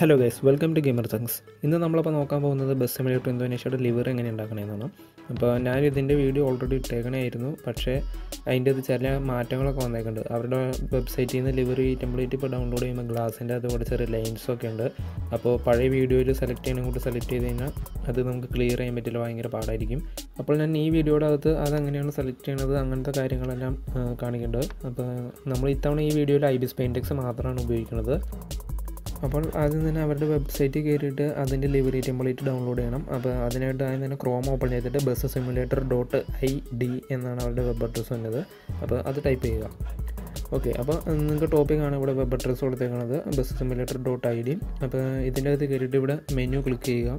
Hello guys welcome to gamer തങ്സ് ഇന്ന് നമ്മളിപ്പോൾ നോക്കാൻ പോകുന്നത് ബസ് സിമുലേറ്റർ ഇന്തോനേഷ്യയുടെ ലിവർ എങ്ങനെ ഉണ്ടാക്കണമെന്നാണ് അപ്പോൾ ഞാൻ ഇതിന്റെ വീഡിയോ ഓൾറെഡി ഇട്ടേക്കണമായിരുന്നു പക്ഷേ അതിന്റെ അത് ചില മാറ്റങ്ങളൊക്കെ വന്നേക്കുന്നുണ്ട്. അവരുടെ വെബ്സൈറ്റിൽ നിന്ന് ലിവർ ഈ ടെംപ്ലേറ്റ് ഇപ്പോൾ ഡൗൺലോഡ് ചെയ്യുമ്പോൾ ഗ്ലാസിന്റെ അതുപോലെ ചെറിയ ലൈൻസൊക്കെ ഉണ്ട്. അപ്പോൾ പഴയ വീഡിയോയിൽ സെലക്ട് ചെയ്യണം കൂടി സെലക്ട് ചെയ്ത് കഴിഞ്ഞാൽ അത് നമുക്ക് ക്ലിയർ ചെയ്യാൻ പറ്റില്ല ഭയങ്കര പാടായിരിക്കും. അപ്പോൾ ഞാൻ ഈ വീഡിയോയുടെ അകത്ത് അതെങ്ങനെയാണ് സെലക്ട് ചെയ്യണത് അങ്ങനത്തെ കാര്യങ്ങളെല്ലാം കാണിക്കേണ്ടത് അപ്പോൾ നമ്മൾ ഇത്തവണ ഈ വീഡിയോയിൽ ഐ ബിസ് പെയിന്റെക്സ് മാത്രമാണ് ഉപയോഗിക്കുന്നത് അപ്പോൾ ആദ്യം തന്നെ അവരുടെ വെബ്സൈറ്റിൽ കയറിയിട്ട് അതിന്റെ ലിവറി ടെംപ്ലേറ്റ് ഡൗൺലോഡ് ചെയ്യണം. അപ്പോൾ അതിനായിട്ട് ആദ്യം തന്നെ ക്രോം ഓപ്പൺ ചെയ്തിട്ട് bus simulator dot I D എന്നാണ് അവരുടെ വെബ് അഡ്രസ്സ് വന്നത്. അപ്പോൾ അത് ടൈപ്പ് ചെയ്യുക. ഓക്കെ അപ്പോൾ നിങ്ങൾക്ക് ടോപ്പിക്കാണ് ഇവിടെ വെബ് അഡ്രസ്സ് കൊടുത്തേക്കുന്നത് bus simulator dot I D അപ്പോൾ ഇതിന്റെ അകത്ത് കയറിയിട്ട് ഇവിടെ മെനു ക്ലിക്ക് ചെയ്യുക.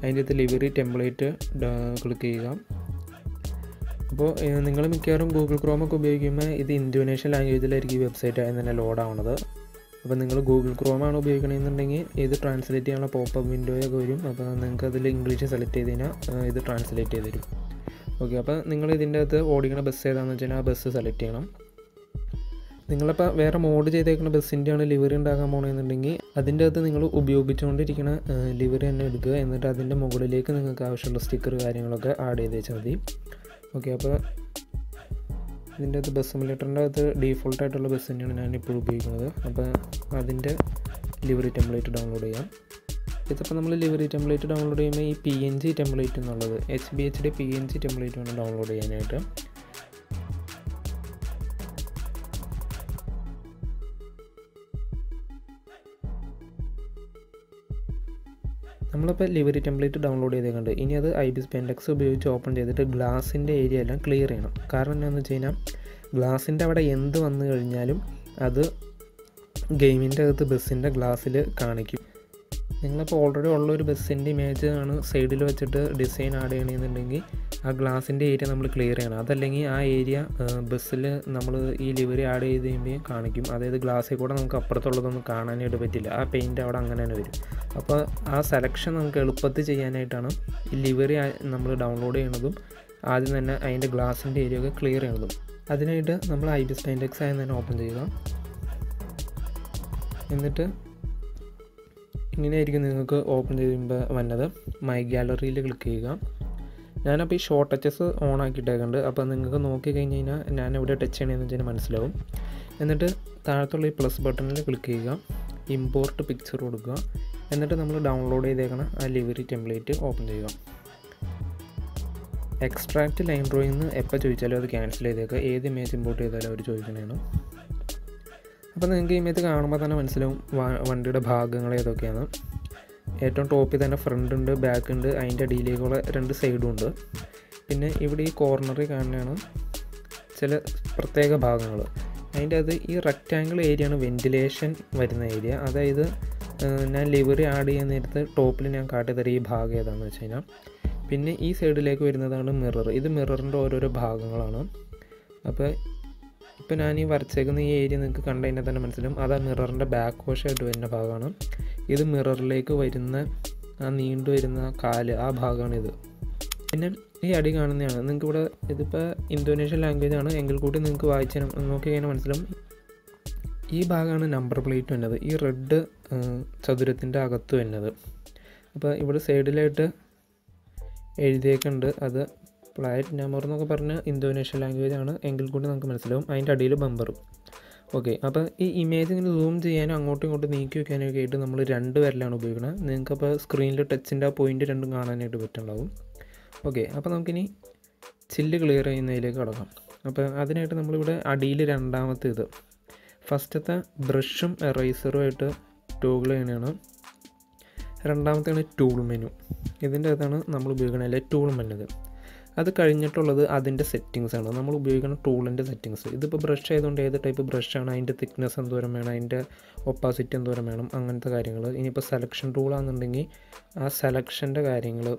അതിന്റെ അകത്ത് ലിവറി ടെംപ്ലേറ്റ് ക്ലിക്ക് ചെയ്യുക. അപ്പോൾ നിങ്ങൾ മിക്കവാറും ഗൂഗിൾ ക്രോമൊക്കെ ഉപയോഗിക്കുമ്പോൾ ഇത് ഇന്തോനേഷ്യൻ ലാംഗ്വേജിലായിരിക്കും ഈ വെബ്സൈറ്റ് ആയി തന്നെ ലോഡ് ആവുന്നത്. അപ്പോൾ നിങ്ങൾ ഗൂഗിൾ ക്രോമാണ് ഉപയോഗിക്കണമെന്നുണ്ടെങ്കിൽ ഇത് ട്രാൻസ്ലേറ്റ് ചെയ്യാനുള്ള പോപ്പപ്പ് വിൻഡോയൊക്കെ വരും. അപ്പോൾ നിങ്ങൾക്ക് അതിൽ ഇംഗ്ലീഷ് സെലക്ട് ചെയ്ത് കഴിഞ്ഞാൽ ഇത് ട്രാൻസ്ലേറ്റ് ചെയ്ത് തരും. ഓക്കെ അപ്പോൾ നിങ്ങൾ ഇതിന്റെ അകത്ത് ഓടിക്കുന്ന ബസ് ഏതാണെന്ന് വെച്ചാൽ ആ ബസ് സെലക്ട് ചെയ്യണം. നിങ്ങളിപ്പോൾ വേറെ മോഡ് ചെയ്തേക്കുന്ന ബസ്സിന്റെയാണ് ലിവറി ഉണ്ടാക്കാൻ പോകണമെന്നുണ്ടെങ്കിൽ അതിന്റെ അകത്ത് നിങ്ങൾ ഉപയോഗിച്ചുകൊണ്ടിരിക്കുന്ന ലിവറി തന്നെ എടുക്കുക. എന്നിട്ട് അതിന്റെ മുകളിലേക്ക് നിങ്ങൾക്ക് ആവശ്യമുള്ള സ്റ്റിക്കർ കാര്യങ്ങളൊക്കെ ആഡ് ചെയ്ത് വെച്ചാൽ മതി. ഓക്കെ അപ്പോൾ ഇതിന്റെ അകത്ത് ബസ് സിമുലേറ്ററിന്റെ അകത്ത് ഡീഫോൾട്ടായിട്ടുള്ള ബസ് തന്നെയാണ് ഞാൻ ഇപ്പോൾ ഉപയോഗിക്കുന്നത്. അപ്പോൾ അതിന്റെ ലിവറി ടെംപ്ലേറ്റ് ഡൗൺലോഡ് ചെയ്യാം. ഇതിപ്പോൾ നമ്മൾ ലിവറി ടെംപ്ലേറ്റ് ഡൗൺലോഡ് ചെയ്യുമ്പോൾ ഈ പി എൻ ജി ടെംപ്ലേറ്റ് എന്നുള്ളത് H B H D P N G template വേണം ഡൗൺലോഡ് ചെയ്യാനായിട്ട്. നമ്മളിപ്പോൾ ലിവറി ടെംപ്ലേറ്റ് ഡൗൺലോഡ് ചെയ്തേക്കുന്നുണ്ട് ഇനി അത് ഐ ബി സ്പെൻഡെക്സ് ഉപയോഗിച്ച് ഓപ്പൺ ചെയ്തിട്ട് ഗ്ലാസിന്റെ ഏരിയ എല്ലാം ക്ലിയർ ചെയ്യണം. കാരണം എന്താണെന്ന് വെച്ച് കഴിഞ്ഞാൽ ഗ്ലാസിന്റെ അവിടെ എന്ത് വന്നു കഴിഞ്ഞാലും അത് ഗെയിമിന്റെ അകത്ത് ബസ്സിന്റെ ഗ്ലാസ്സിൽ കാണിക്കും. നിങ്ങളിപ്പോൾ ഓൾറെഡി ഉള്ള ഒരു ബസ്സിന്റെ ഇമേജ് ആണ് സൈഡിൽ വെച്ചിട്ട് ഡിസൈൻ ആഡ് ചെയ്യണമെന്നുണ്ടെങ്കിൽ ആ ഗ്ലാസിന്റെ ഏരിയ നമ്മൾ ക്ലിയർ ചെയ്യണം. അതല്ലെങ്കിൽ ആ ഏരിയ ബസ്സിൽ നമ്മൾ ഈ ലിവറി ആഡ് ചെയ്ത് കഴിയുമ്പോൾ കാണിക്കും. അതായത് ഗ്ലാസ്സിൽ കൂടെ നമുക്ക് അപ്പുറത്തുള്ളതൊന്നും കാണാനായിട്ട് പറ്റില്ല. ആ പെയിന്റ് അവിടെ അങ്ങനെ തന്നെ വരും. അപ്പോൾ ആ സെലക്ഷൻ നമുക്ക് എളുപ്പത്തിൽ ചെയ്യാനായിട്ടാണ് ഈ ലിവറി നമ്മൾ ഡൗൺലോഡ് ചെയ്യണതും ആദ്യം തന്നെ അതിന്റെ ഗ്ലാസിന്റെ ഏരിയ ഒക്കെ ക്ലിയർ ചെയ്യണതും. അതിനായിട്ട് നമ്മൾ ഐ ബി സ്പൈൻഡെക്സ് ആയി തന്നെ ഓപ്പൺ ചെയ്യുക. എന്നിട്ട് ഇങ്ങനെയായിരിക്കും നിങ്ങൾക്ക് ഓപ്പൺ ചെയ്ത് വന്നത്. മൈ ഗാലറിയിൽ ക്ലിക്ക് ചെയ്യുക. ഞാനപ്പോൾ ഈ ഷോർട്ട് ടച്ചസ് ഓൺ ആക്കിയിട്ടേക്കുണ്ട്. അപ്പോൾ നിങ്ങൾക്ക് നോക്കി കഴിഞ്ഞ് കഴിഞ്ഞാൽ ഞാൻ എവിടെ ടച്ച് ചെയ്യണമെന്ന് വെച്ചാൽ മനസ്സിലാവും. എന്നിട്ട് താഴത്തുള്ള ഈ പ്ലസ് ബട്ടണിൽ ക്ലിക്ക് ചെയ്യുക. ഇമ്പോർട്ട് പിക്ചർ കൊടുക്കുക. എന്നിട്ട് നമ്മൾ ഡൗൺലോഡ് ചെയ്തേക്കണ ആ ലിവറി ടെംപ്ലേറ്റ് ഓപ്പൺ ചെയ്യുക. എക്സ്ട്രാക്റ്റ് ലൈൻ ഡ്രോയിങ് എപ്പോൾ ചോദിച്ചാലും അത് ക്യാൻസൽ ചെയ്തേക്കുക. ഏത് ഇമേജ് ഇമ്പോർട്ട് ചെയ്താലും അവർ ചോദിക്കണതാണ് അപ്പോൾ നിങ്ങൾക്ക് ഇമേജ് കാണുമ്പോൾ തന്നെ മനസ്സിലാവും വണ്ടിയുടെ ഭാഗങ്ങൾ ഏതൊക്കെയാണ്. ഏറ്റവും ടോപ്പിൽ തന്നെ ഫ്രണ്ട് ഉണ്ട് ബാക്ക് ഉണ്ട് അതിന്റെ അടിയിലേക്കുള്ള രണ്ട് സൈഡും ഉണ്ട്. പിന്നെ ഇവിടെ ഈ കോർണറിൽ കാണുന്നതാണ് ചില പ്രത്യേക ഭാഗങ്ങൾ. അതിന്റെ അത് ഈ റെക്റ്റാങ്കിൾ ഏരിയ ആണ് വെന്റിലേഷൻ വരുന്ന ഏരിയ അതായത് ഞാൻ ലിവറി ആഡ് ചെയ്യാൻ നേരത്ത് ടോപ്പിൽ ഞാൻ കാട്ടിത്തരാം ഈ ഭാഗം ഏതാണെന്ന് വെച്ച് കഴിഞ്ഞാൽ. പിന്നെ ഈ സൈഡിലേക്ക് വരുന്നതാണ് മിറർ ഇത് മിററിന്റെ ഓരോരോ ഭാഗങ്ങളാണ്. അപ്പോൾ ഇപ്പോൾ ഞാൻ ഈ വരച്ചേക്കുന്ന ഈ ഏരിയ നിങ്ങൾക്ക് കണ്ടു കഴിഞ്ഞാൽ തന്നെ മനസ്സിലാവും. അത് ആ മിററിന്റെ ബാക്ക് വാഷായിട്ട് വരുന്ന ഭാഗമാണ്. ഇത് മിററിലേക്ക് വരുന്ന ആ നീണ്ടു വരുന്ന കാൽ ആ ഭാഗമാണ് ഇത് പിന്നെ ഈ അടി കാണുന്നതാണ്. നിങ്ങൾക്ക് ഇവിടെ ഇതിപ്പോൾ ഇന്തോനേഷ്യൻ ലാംഗ്വേജ് ആണ്. എങ്കിൽ കൂടി നിങ്ങൾക്ക് വായിച്ച് നോക്കി കഴിഞ്ഞാൽ മനസ്സിലാവും. ഈ ഭാഗമാണ് നമ്പർ പ്ലേറ്റ് വരുന്നത്. ഈ റെഡ് ചതുരത്തിന്റെ അകത്ത് വരുന്നത്. അപ്പോൾ ഇവിടെ സൈഡിലായിട്ട് എഴുതിയേക്കുണ്ട് അത് പ്ലാറ്റ് നമ്പർ എന്നൊക്കെ പറഞ്ഞ് ഇന്തോനേഷ്യൻ ലാംഗ്വേജ് ആണ്. എങ്കിൽ കൂടി നമുക്ക് മനസ്സിലാവും. അതിന്റെ അടിയിൽ ബമ്പറും ഓക്കെ അപ്പോൾ ഈ ഇമേജ് ഇങ്ങനെ സൂം ചെയ്യാനും അങ്ങോട്ടും ഇങ്ങോട്ടും നീക്കി വയ്ക്കാനൊക്കെ ആയിട്ട് നമ്മൾ രണ്ട് വിരലാണ് ഉപയോഗിക്കുന്നത് നിങ്ങൾക്കപ്പോൾ സ്ക്രീനിൽ ടച്ചിന്റെ ആ പോയിന്റ് രണ്ടും കാണാനായിട്ട് പറ്റുണ്ടാവും ഓക്കെ അപ്പോൾ നമുക്കിനി ചില്ല് ക്ലിയർ ചെയ്യുന്നതിലേക്ക് കടക്കാം. അപ്പോൾ അതിനായിട്ട് നമ്മളിവിടെ അടിയിൽ രണ്ടാമത്തെ ഇത്. ഫസ്റ്റത്തെ ബ്രഷും എറൈസറും ആയിട്ട് ടൂൾ ചെയ്യണതാണ് രണ്ടാമത്തെയാണ് ടൂൾ മെനു ഇതിന്റെ അകത്താണ് നമ്മൾ ഉപയോഗിക്കുന്നത് അല്ലെ ടൂൾ മെന്നത് അത് കഴിഞ്ഞിട്ടുള്ളത് അതിന്റെ സെറ്റിങ്സ് ആണ് നമ്മൾ ഉപയോഗിക്കുന്ന ടൂളിന്റെ സെറ്റിങ്സ് ഇതിപ്പോൾ ബ്രഷ് ആയതുകൊണ്ട് ഏത് ടൈപ്പ് ബ്രഷ് ആണ്? അതിന്റെ തിക്നെസ് എന്തോരം വേണം? അതിന്റെ ഒപ്പാസിറ്റി എന്തോരം വേണം? അങ്ങനത്തെ കാര്യങ്ങൾ. ഇനിയിപ്പോൾ സെലക്ഷൻ ടൂളാണെന്നുണ്ടെങ്കിൽ ആ സെലക്ഷന്റെ കാര്യങ്ങൾ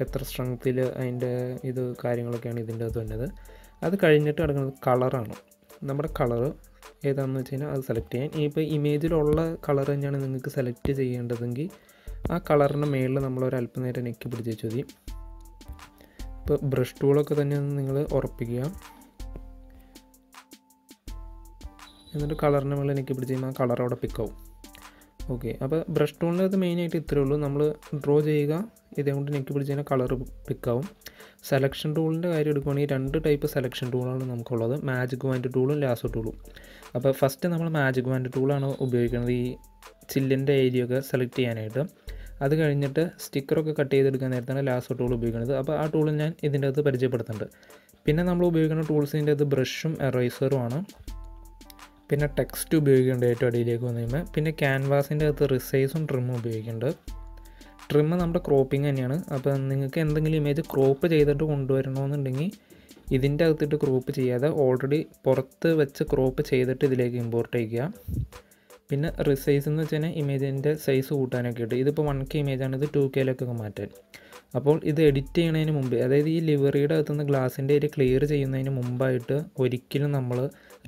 എത്ര സ്ട്രെങ്ത്തിൽ അതിന്റെ ഇത് കാര്യങ്ങളൊക്കെയാണ് ഇതിന്റെ അത് വരുന്നത്. അത് കഴിഞ്ഞിട്ട് കിടക്കുന്നത് കളറാണ് നമ്മുടെ കളറ് ഏതാണെന്ന് വെച്ച് കഴിഞ്ഞാൽ അത് സെലക്ട് ചെയ്യാൻ ഇനിയിപ്പോൾ ഇമേജിലുള്ള കളർ തന്നെയാണ് നിങ്ങൾക്ക് സെലക്ട് ചെയ്യേണ്ടതെങ്കിൽ ആ കളറിന്റെ മേളിൽ നമ്മളൊരു അല്പനേരം അല്പം നെക്കി പിടിച്ച് വെച്ച് ഇപ്പോൾ ബ്രഷ് ടൂളൊക്കെ തന്നെ നിങ്ങൾ ഉറപ്പിക്കുക. എന്നിട്ട് കളറിന് മുകളിൽ എനിക്ക് പിടിച്ച് കഴിയുമ്പോൾ കളർ അവിടെ പിക്കാവും ഓക്കെ അപ്പോൾ ബ്രഷ് അത് മെയിനായിട്ട് ഇത്രയേ ഉള്ളൂ. നമ്മൾ ഡ്രോ ചെയ്യുക ഇതേകൊണ്ട് നെക്ക് പിടിച്ച് കഴിഞ്ഞാൽ കളർ പിക്കാവും സെലക്ഷൻ ടൂളിന്റെ കാര്യം എടുക്കുകയാണെങ്കിൽ രണ്ട് ടൈപ്പ് സെലക്ഷൻ ടൂളാണ് നമുക്കുള്ളത്. മാജിക് വാൻഡ് ടൂളും ലാസോ ടൂളും അപ്പോൾ ഫസ്റ്റ് നമ്മൾ മാജിക് വാൻഡ് ടൂളാണ് ഉപയോഗിക്കുന്നത്. ഈ ചില്ലിന്റെ ഏരിയ ഒക്കെ സെലക്ട് ചെയ്യാനായിട്ട്. അത് കഴിഞ്ഞിട്ട് സ്റ്റിക്കറൊക്കെ കട്ട് ചെയ്തെടുക്കാൻ നേരത്താണ് ലാസോ ടൂൾ ഉപയോഗിക്കുന്നത്. അപ്പോൾ ആ ടൂൾ ഞാൻ ഇതിന്റെ അകത്ത് പരിചയപ്പെടുത്തുന്നുണ്ട്. പിന്നെ നമ്മൾ ഉപയോഗിക്കുന്ന ടൂൾസിന്റെ അത് ബ്രഷും എറൈസറും ആണ്. പിന്നെ ടെക്സ്റ്റ് ഉപയോഗിക്കേണ്ട ഏറ്റവും അടിയിലേക്ക് വന്നു കഴിയുമ്പോൾ പിന്നെ ക്യാൻവാസിന്റെ അകത്ത് റിസൈസും ട്രിമ്മും ഉപയോഗിക്കുന്നുണ്ട്. ട്രിമ്മ് നമ്മുടെ ക്രോപ്പിംഗ് തന്നെയാണ്. അപ്പോൾ നിങ്ങൾക്ക് എന്തെങ്കിലും ഇമേജ് ക്രോപ്പ് ചെയ്തിട്ട് കൊണ്ടുവരണമെന്നുണ്ടെങ്കിൽ ഇതിന്റെ അകത്തിട്ട് ക്രോപ്പ് ചെയ്യാതെ ഓൾറെഡി പുറത്ത് വെച്ച് ക്രോപ്പ് ചെയ്തിട്ട് ഇതിലേക്ക് ഇമ്പോർട്ട് ചെയ്യുക പിന്നെ റിസൈസ് എന്ന് വെച്ചാൽ ഇമേജിന്റെ സൈസ് കൂട്ടാനൊക്കെ ഉണ്ട് ഇതിപ്പോൾ വൺ കെ ഇമേജാണ് ഇത് ടു കെയിലൊക്കെ മാറ്റാൻ. അപ്പോൾ ഇത് എഡിറ്റ് ചെയ്യണതിന് മുമ്പ് അതായത് ഈ ലിവറിയുടെ അകത്തുനിന്ന് ഗ്ലാസിന്റെ ഏരിയ ക്ലിയർ ചെയ്യുന്നതിന് മുമ്പായിട്ട് ഒരിക്കലും നമ്മൾ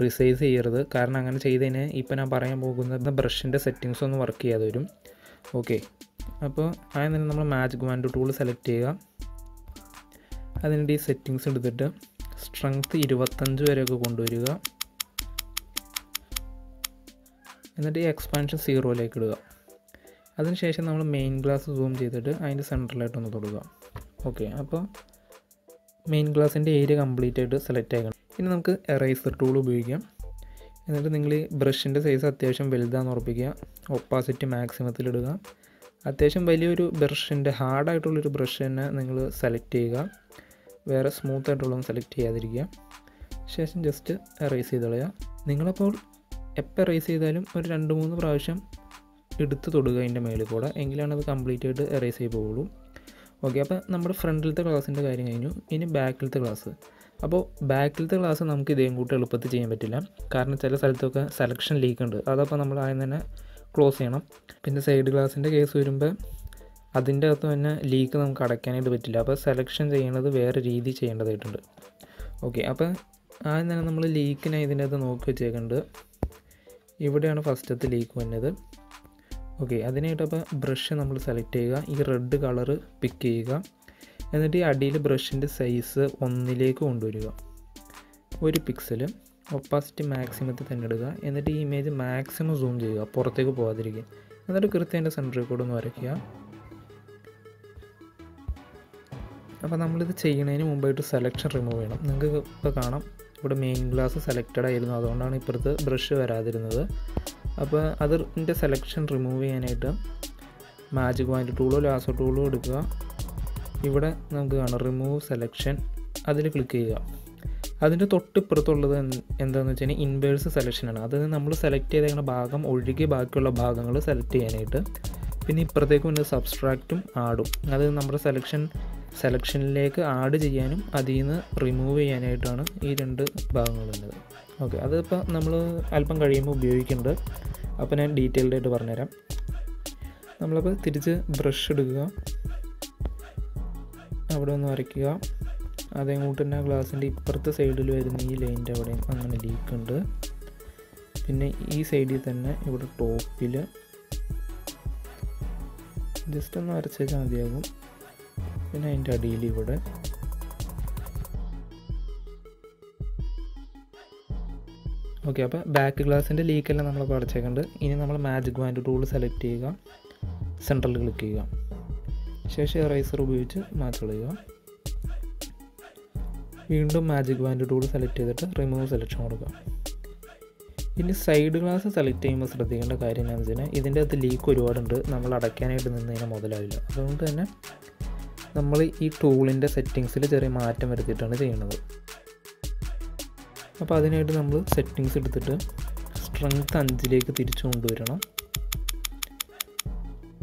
റിസൈസ് ചെയ്യരുത്. കാരണം അങ്ങനെ ചെയ്ത് കഴിഞ്ഞാൽ ഇപ്പോൾ ഞാൻ പറയാൻ പോകുന്നത് ബ്രഷിന്റെ സെറ്റിങ്സ് ഒന്നും വർക്ക് ചെയ്യാതെ വരും. ഓക്കെ അപ്പോൾ ആദ്യം തന്നെ നമ്മൾ മാജിക് വാൻഡ് ടൂൾ സെലക്ട് ചെയ്യുക. അതിന്റെ ഈ സെറ്റിങ്സ് എടുത്തിട്ട് സ്ട്രെങ്ത് ഇരുപത്തഞ്ച് വരെയൊക്കെ കൊണ്ടുവരിക. എന്നിട്ട് ഈ എക്സ്പാൻഷൻ സീറോയിലേക്ക് ഇടുക. അതിനുശേഷം നമ്മൾ മെയിൻ ഗ്ലാസ് സൂം ചെയ്തിട്ട് അതിന്റെ സെന്ററിലായിട്ടൊന്ന് തൊടുക. ഓക്കെ അപ്പോൾ മെയിൻ ഗ്ലാസിന്റെ ഏരിയ കംപ്ലീറ്റ് ആയിട്ട് സെലക്ട് ആക്കണം. ഇനി നമുക്ക് എറൈസർ ടൂൾ ഉപയോഗിക്കാം. എന്നിട്ട് നിങ്ങൾ ഈ ബ്രഷിന്റെ സൈസ് അത്യാവശ്യം വലുതാണെന്ന് ഉറപ്പിക്കുക. ഒപ്പാസിറ്റി മാക്സിമത്തിലിടുക അത്യാവശ്യം വലിയൊരു ബ്രഷിന്റെ ഹാർഡായിട്ടുള്ളൊരു ബ്രഷ് തന്നെ നിങ്ങൾ സെലക്ട് ചെയ്യുക. വേറെ സ്മൂത്ത് ആയിട്ടുള്ളതും സെലക്ട് ചെയ്യാതിരിക്കുക. ശേഷം ജസ്റ്റ് എറൈസ് ചെയ്ത് കളയുക നിങ്ങളപ്പോൾ എപ്പോൾ എറേസ് ചെയ്താലും ഒരു രണ്ട് മൂന്ന് പ്രാവശ്യം എടുത്ത് തൊടുക അതിന്റെ മേളിൽ കൂടെ. എങ്കിലാണ് അത് കംപ്ലീറ്റ് ആയിട്ട് എറേസ് ചെയ്ത് പോകുള്ളൂ ഓക്കെ അപ്പോൾ നമ്മുടെ ഫ്രണ്ടിലത്തെ ക്ലാസ്സിന്റെ കാര്യം കഴിഞ്ഞു. ഇനി ബാക്കിലത്തെ ക്ലാസ് അപ്പോൾ ബാക്കിലത്തെ ക്ലാസ് നമുക്ക് ഇതേം കൂട്ടി എളുപ്പത്തിൽ ചെയ്യാൻ പറ്റില്ല. കാരണം ചില സ്ഥലത്തൊക്കെ സെലക്ഷൻ ലീക്ക് ഉണ്ട്. അതപ്പോൾ നമ്മൾ ആദ്യം തന്നെ ക്ലോസ് ചെയ്യണം. പിന്നെ സൈഡ് ക്ലാസ്സിന്റെ കേസ് വരുമ്പോൾ അതിന്റെ അകത്ത് തന്നെ ലീക്ക് നമുക്ക് അടയ്ക്കാനായിട്ട് പറ്റില്ല. അപ്പോൾ സെലക്ഷൻ ചെയ്യേണ്ടത് വേറെ രീതി ചെയ്യേണ്ടതായിട്ടുണ്ട്. ഓക്കെ അപ്പോൾ ആദ്യം തന്നെ നമ്മൾ ലീക്കിനെ ഇതിന്റെ അകത്ത് നോക്കി വെച്ചേക്കുന്നുണ്ട് ഇവിടെയാണ് ഫസ്റ്റത്തെ ലീക്ക് വന്നത്. ഓക്കെ അതിനായിട്ട് അപ്പോൾ ബ്രഷ് നമ്മൾ സെലക്ട് ചെയ്യുക. ഈ റെഡ് കളർ പിക്ക് ചെയ്യുക. എന്നിട്ട് ഈ അടിയിൽ ബ്രഷിന്റെ സൈസ് ഒന്നിലേക്ക് കൊണ്ടുവരിക. ഒരു പിക്സൽ ഒപ്പാസിറ്റി മാക്സിമത്തിൽ തന്നെ ഇടുക. എന്നിട്ട് ഈ ഇമേജ് മാക്സിമം സൂം ചെയ്യുക. പുറത്തേക്ക് പോകാതിരിക്കുക എന്നിട്ട് കൃത്യം അതിന്റെ സെന്ററിൽ കൂടെ ഒന്ന് വരയ്ക്കുക. അപ്പോൾ നമ്മളിത് ചെയ്യുന്നതിന് മുമ്പായിട്ട് സെലക്ഷൻ റിമൂവ് ചെയ്യണം. നിങ്ങൾക്ക് ഇപ്പോൾ കാണാം. ഇവിടെ മെയിൻ ഗ്ലാസ് സെലക്റ്റഡ് ആയിരുന്നു. അതുകൊണ്ടാണ് ഇപ്പുറത്ത് ബ്രഷ് വരാതിരുന്നത്. അപ്പോൾ അതിന്റെ സെലക്ഷൻ റിമൂവ് ചെയ്യാനായിട്ട് മാജിക് വാൻഡ് ടൂളോ ലാസോ ടൂളോ എടുക്കുക. ഇവിടെ നമുക്ക് കാണാം റിമൂവ് സെലക്ഷൻ അതിൽ ക്ലിക്ക് ചെയ്യുക. അതിന്റെ തൊട്ടിപ്പുറത്തുള്ളത് എന്താണെന്ന് വെച്ച് കഴിഞ്ഞാൽ ഇൻവേഴ്സ് സെലക്ഷനാണ് അത് നമ്മൾ സെലക്ട് ചെയ്തേക്കുന്ന ഭാഗം ഒഴികെ ബാക്കിയുള്ള ഭാഗങ്ങൾ സെലക്ട് ചെയ്യാനായിട്ട്. പിന്നെ ഇപ്പുറത്തേക്ക് വന്ന് സബ്സ്ട്രാക്റ്റും ആഡും അത് നമ്മുടെ സെലക്ഷൻ സെലക്ഷനിലേക്ക് ആഡ് ചെയ്യാനും അതിൽ നിന്ന് റിമൂവ് ചെയ്യാനായിട്ടാണ് ഈ രണ്ട് ഭാഗങ്ങളുള്ളത്. ഓക്കെ അതിപ്പോൾ നമ്മൾ അല്പം കഴിയുമ്പോൾ ഉപയോഗിക്കുന്നുണ്ട് അപ്പോൾ ഞാൻ ഡീറ്റെയിൽഡ് ആയിട്ട് പറഞ്ഞുതരാം. നമ്മളപ്പോൾ തിരിച്ച് ബ്രഷ് എടുക്കുക. അവിടെ ഒന്ന് വരയ്ക്കുക. അതേങ്ങോട്ട് തന്നെ ഗ്ലാസിന്റെ ഇപ്പുറത്തെ സൈഡിൽ വരുന്ന ഈ ലൈന്റെ അവിടെയും അങ്ങനെ ലീക്ക് ഉണ്ട്. പിന്നെ ഈ സൈഡിൽ തന്നെ ഇവിടെ ടോപ്പിൽ ജസ്റ്റ് ഒന്ന് വരച്ചേച്ചാൽ മതിയാകും. പിന്നെ അതിന്റെ അടിയിൽ ഇവിടെ. ഓക്കെ അപ്പോൾ ബാക്ക് ഗ്ലാസിന്റെ ലീക്കെല്ലാം നമ്മൾ അടച്ചേക്കുന്നുണ്ട് ഇനി നമ്മൾ മാജിക് വാൻഡ് ടൂൾ സെലക്ട് ചെയ്യുക. സെൻട്രൽ ക്ലിക്ക് ചെയ്യുക. ശേഷം എറൈസർ ഉപയോഗിച്ച് മാച്ച് കളയുക. വീണ്ടും മാജിക് വാൻഡ് ടൂൾ സെലക്ട് ചെയ്തിട്ട് റിമൂവ് സെലക്ഷൻ കൊടുക്കുക. ഇനി സൈഡ് ഗ്ലാസ് സെലക്ട് ചെയ്യുമ്പോൾ ശ്രദ്ധിക്കേണ്ട കാര്യം എന്താണെന്ന് വെച്ചാൽ ഇതിന്റെ അകത്ത് ലീക്ക് ഒരുപാടുണ്ട്. നമ്മൾ അടയ്ക്കാനായിട്ട് നിന്നതിന് മുതലാവില്ല. അതുകൊണ്ട് തന്നെ നമ്മൾ ഈ ടൂളിന്റെ സെറ്റിങ്സിൽ ചെറിയ മാറ്റം വരുത്തിയിട്ടാണ് ചെയ്യുന്നത്. അപ്പോൾ അതിനായിട്ട് നമ്മൾ സെറ്റിങ്സ് എടുത്തിട്ട് സ്ട്രെങ്ത് അഞ്ചിലേക്ക് തിരിച്ചു കൊണ്ടുവരണം.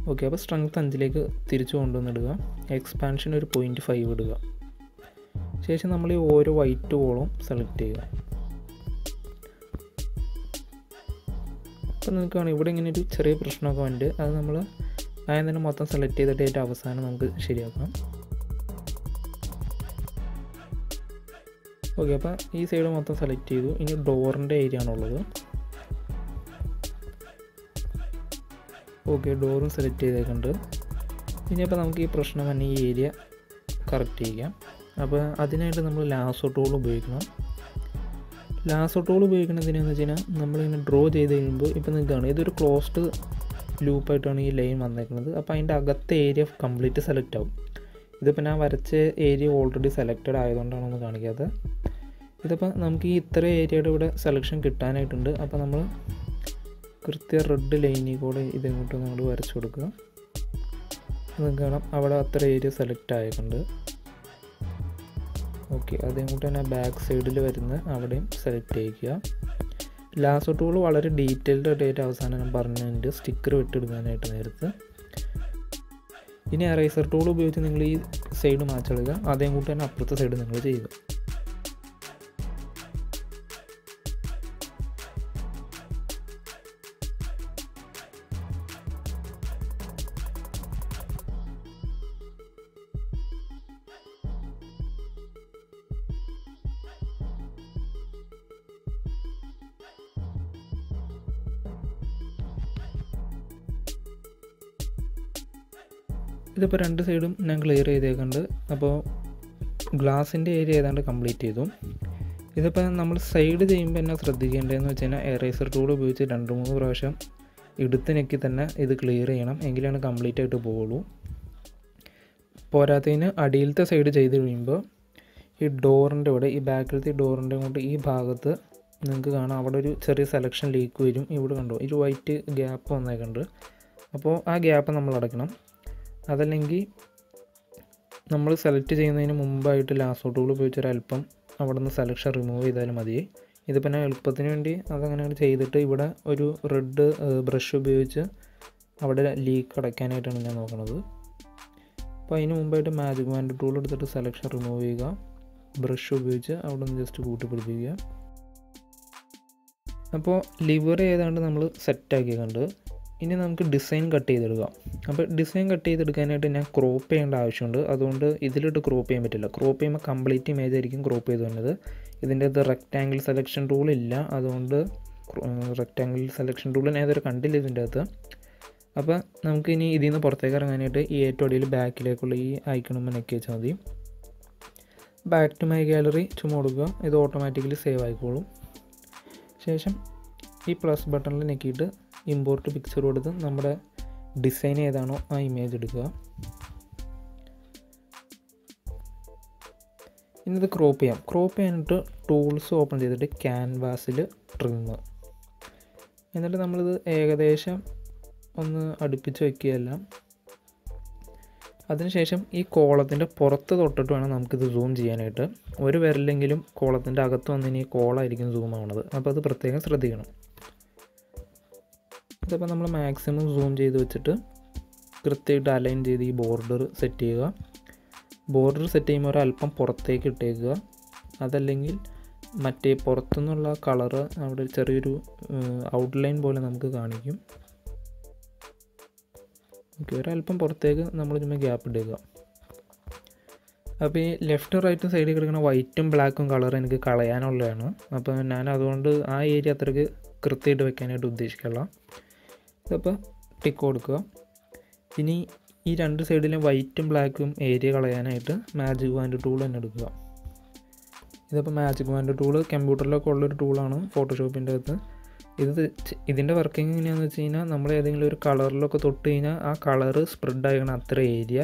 ഓക്കെ അപ്പോൾ സ്ട്രെങ്ത് അഞ്ചിലേക്ക് തിരിച്ചു കൊണ്ടുവന്നിടുക. എക്സ്പാൻഷൻ ഒരു പോയിന്റ് ഫൈവ് ഇടുക. ശേഷം നമ്മൾ ഈ ഓരോ വൈറ്റ് വോളും സെലക്ട് ചെയ്യുക. അപ്പോൾ നിങ്ങൾക്കാണ് ഇവിടെ ഇങ്ങനെ ഒരു ചെറിയ പ്രശ്നമൊക്കെ ഉണ്ട് അത് നമ്മൾ ആദ്യം തന്നെ മൊത്തം സെലക്ട് ചെയ്തിട്ട് ഏറ്റവും അവസാനം നമുക്ക് ശരിയാക്കാം. ഓക്കെ അപ്പോൾ ഈ സൈഡ് മൊത്തം സെലക്ട് ചെയ്തു. ഇനി ഡോറിന്റെ ഏരിയ ആണുള്ളത്. ഓക്കെ ഡോറും സെലക്ട് ചെയ്തേക്കുന്നുണ്ട്. ഇനിയിപ്പോൾ നമുക്ക് ഈ പ്രശ്നം തന്നെ ഈ ഏരിയ കറക്റ്റ് ചെയ്യാം. അപ്പോൾ അതിനായിട്ട് നമ്മൾ ലാസോ ടൂൾ ഉപയോഗിക്കണം. ലാസോ ടൂൾ ഉപയോഗിക്കുന്നതിനെന്ന് വെച്ച് കഴിഞ്ഞാൽ നമ്മളിങ്ങനെ ഡ്രോ ചെയ്ത് കഴിയുമ്പോൾ ഇപ്പോൾ നിൽക്കുകയാണ് ഇതൊരു ക്ലോസ്ഡ് ലൂപ്പായിട്ടാണ് ഈ ലൈൻ വന്നേക്കുന്നത്. അപ്പോൾ അതിന്റെ അകത്തെ ഏരിയ കംപ്ലീറ്റ് സെലക്ട് ആവും. ഇതിപ്പോൾ ഞാൻ വരച്ച ഏരിയ ഓൾറെഡി സെലക്റ്റഡ് ആയതുകൊണ്ടാണ് ഒന്ന് കാണിക്കാത്തത്. ഇതിപ്പോൾ നമുക്ക് ഈ ഇത്ര ഏരിയയുടെ ഇവിടെ സെലക്ഷൻ കിട്ടാനായിട്ടുണ്ട്. അപ്പോൾ നമ്മൾ കൃത്യ റെഡ് ലൈനിൽ കൂടെ ഇതിങ്ങോട്ട് നമ്മൾ വരച്ചു കൊടുക്കുക. നിങ്ങൾക്ക് കാണാം അവിടെ അത്ര ഏരിയ സെലക്ട് ആയിട്ടുണ്ട്. ഓക്കെ അതിങ്ങോട്ട് തന്നെ ബാക്ക് സൈഡിൽ വരുന്ന അവിടെയും സെലക്ട് ചെയ്യിക്കുക ലാസ്റ്റ് ടൂൾ വളരെ ഡീറ്റെയിൽഡ് ആയിട്ട് അവസാനം ഞാൻ പറഞ്ഞതിന്റെ സ്റ്റിക്കർ വിട്ടെടുക്കാനായിട്ട് നേരത്ത്. ഇനി എറൈസർ ടൂൾ ഉപയോഗിച്ച് നിങ്ങൾ ഈ സൈഡ് മാച്ചെടുക്കുക അതേ കൂട്ടി തന്നെ അപ്പുറത്തെ സൈഡ് നിങ്ങൾ ചെയ്യുക. ഇതിപ്പോൾ രണ്ട് സൈഡും ഞാൻ ക്ലിയർ ചെയ്തേക്കുന്നുണ്ട്. അപ്പോൾ ഗ്ലാസിന്റെ ഏരിയ ഏതാണ്ട് കംപ്ലീറ്റ് ചെയ്തു. ഇതിപ്പോൾ നമ്മൾ സൈഡ് ചെയ്യുമ്പോൾ എന്നെ ശ്രദ്ധിക്കേണ്ടതെന്ന് വെച്ച് കഴിഞ്ഞാൽ എറേസർ ടൂൾ ഉപയോഗിച്ച് രണ്ട് മൂന്ന് പ്രാവശ്യം എടുത്ത് നെക്കി തന്നെ ഇത് ക്ലിയർ ചെയ്യണം. എങ്കിലാണ് കംപ്ലീറ്റ് ആയിട്ട് പോവുള്ളൂ. പോരാത്തതിന് അടിയിലത്തെ സൈഡ് ചെയ്ത് കഴിയുമ്പോൾ ഈ ഡോറിന്റെ ഇവിടെ ഈ ബാക്കിലത്തെ ഡോറിന്റെ കൊണ്ട് ഈ ഭാഗത്ത് നിങ്ങൾക്ക് കാണാം. അവിടെ ഒരു ചെറിയ സെലക്ഷൻ ലീക്ക് വരും. ഇവിടെ കണ്ടോ? ഒരു വൈറ്റ് ഗ്യാപ്പ് വന്നേക്കുന്നുണ്ട്. അപ്പോൾ ആ ഗ്യാപ്പ് നമ്മൾ അടയ്ക്കണം. അതല്ലെങ്കിൽ നമ്മൾ സെലക്ട് ചെയ്യുന്നതിന് മുമ്പായിട്ട് ലാസ്റ്റ് ടൂൾ ഉപയോഗിച്ച് ഒരല്പം അവിടെ നിന്ന് സെലക്ഷൻ റിമൂവ് ചെയ്താലും മതി. ഇതിപ്പോൾ ഞാൻ എളുപ്പത്തിന് വേണ്ടി അതങ്ങനെ ചെയ്തിട്ട് ഇവിടെ ഒരു റെഡ് ബ്രഷ് ഉപയോഗിച്ച് അവിടെ ലീക്ക് അടയ്ക്കാനായിട്ടാണ് ഞാൻ നോക്കുന്നത് അപ്പോൾ അതിന് മുമ്പായിട്ട് മാജിക് ബാൻഡ് ടൂൾ എടുത്തിട്ട് സെലക്ഷൻ റിമൂവ് ചെയ്യുക. ബ്രഷ് ഉപയോഗിച്ച് അവിടെ നിന്ന് ജസ്റ്റ് കൂട്ടി പിടിപ്പിക്കുക അപ്പോൾ ലിവർ ഏതാണ്ട് നമ്മൾ സെറ്റാക്കിയിട്ടുണ്ട് ഇനി നമുക്ക് ഡിസൈൻ കട്ട് ചെയ്തെടുക്കാം. അപ്പോൾ ഡിസൈൻ കട്ട് ചെയ്തെടുക്കാനായിട്ട് ഞാൻ ക്രോപ്പ് ചെയ്യേണ്ട ആവശ്യമുണ്ട്. അതുകൊണ്ട് ഇതിലിട്ട് ക്രോപ്പ് ചെയ്യാൻ പറ്റില്ല. ക്രോപ്പ് ചെയ്യുമ്പോൾ കംപ്ലീറ്റ് ഇമേജ് ആയിരിക്കും ക്രോപ്പ് ചെയ്ത് വരുന്നത്. ഇതിന്റെ അത് റെക്റ്റാങ്കിൾ സെലക്ഷൻ ടൂൾ ഇല്ല. അതുകൊണ്ട് റെക്റ്റാങ്കിൾ സെലക്ഷൻ ടൂൾ ഞാൻ ഇതുവരെ കണ്ടില്ല ഇതിന്റെ അകത്ത്. അപ്പോൾ നമുക്ക് ഇനി ഇതിൽ നിന്ന് പുറത്തേക്ക് ഇറങ്ങാനായിട്ട് ഈ ഏറ്റവും അടിയിൽ ബാക്കിലേക്കുള്ള ഈ ഐക്കണുമ്പോൾ നെക്കി വെച്ചാൽ മതി. ബാക്ക് ടു മൈ ഗാലറി ചുമ്മാ കൊടുക്കുക. ഇത് ഓട്ടോമാറ്റിക്കലി സേവ് ആയിക്കോളും. ശേഷം ഈ പ്ലസ് ബട്ടണിൽ നെക്കിയിട്ട് ഇമ്പോർട്ട് പിക്ചർ കൊടുത്ത് നമ്മുടെ ഡിസൈൻ ഏതാണോ ആ ഇമേജ് എടുക്കുക. ഇന്നത് ക്രോപ്പ് ചെയ്യാം. ക്രോപ്പ് ചെയ്യാനിട്ട് ടൂൾസ് ഓപ്പൺ ചെയ്തിട്ട് ക്യാൻവാസിൽ ട്രിം എന്നിട്ട് നമ്മളിത് ഏകദേശം ഒന്ന് അടുപ്പിച്ച് വയ്ക്കുകയെല്ലാം അതിനുശേഷം ഈ കോളത്തിന്റെ പുറത്ത് തൊട്ടിട്ട് വേണം നമുക്കിത് സൂം ചെയ്യാനായിട്ട്. ഒരു വിരലെങ്കിലും കോളത്തിന്റെ അകത്ത് വന്നിനി കോളായിരിക്കും സൂം ആവണത്. അപ്പോൾ അത് പ്രത്യേകം ശ്രദ്ധിക്കണം. ഇതിപ്പോൾ നമ്മൾ മാക്സിമം സൂം ചെയ്ത് വെച്ചിട്ട് കൃത്യമായിട്ട് അലൈൻ ചെയ്ത് ഈ ബോർഡർ സെറ്റ് ചെയ്യുക. ബോർഡർ സെറ്റ് ചെയ്യുമ്പോൾ ഒരല്പം പുറത്തേക്ക് ഇട്ടേക്കുക. അതല്ലെങ്കിൽ മറ്റേ പുറത്തുനിന്നുള്ള കളറ് അവിടെ ചെറിയൊരു ഔട്ട്ലൈൻ പോലെ നമുക്ക് കാണിക്കും. ഓക്കെ ഒരല്പം പുറത്തേക്ക് നമ്മൾ ചുമ്മാ ഗ്യാപ്പ് ഇടുക. അപ്പോൾ ഈ ലെഫ്റ്റ് റൈറ്റും സൈഡിൽ കിടക്കുന്ന വൈറ്റും ബ്ലാക്കും കളർ എനിക്ക് കളയാനുള്ളതാണ്. അപ്പോൾ ഞാൻ അതുകൊണ്ട് ആ ഏരിയ അത്രയ്ക്ക് കൃത്യമായിട്ട് വെക്കാനായിട്ട് ഉദ്ദേശിക്കുള്ള ഇതപ്പോൾ ടിക്ക് കൊടുക്കുക. ഇനി ഈ രണ്ട് സൈഡിലും വൈറ്റും ബ്ലാക്കും ഏരിയ കളയാനായിട്ട് മാജിക് വാൻഡ് ടൂൾ തന്നെ എടുക്കുക. ഇതിപ്പോൾ മാജിക് വാൻഡ് ടൂൾ കമ്പ്യൂട്ടറിലൊക്കെ ഉള്ളൊരു ടൂളാണ് ഫോട്ടോഷോപ്പിന്റെ അകത്ത്. ഇത് ഇതിന്റെ വർക്കിംഗ് എങ്ങനെയാണെന്ന് വെച്ച് കഴിഞ്ഞാൽ നമ്മൾ ഏതെങ്കിലും ഒരു കളറിലൊക്കെ തൊട്ട് കഴിഞ്ഞാൽ ആ കളറ് സ്പ്രെഡ് ആകണം അത്ര ഏരിയ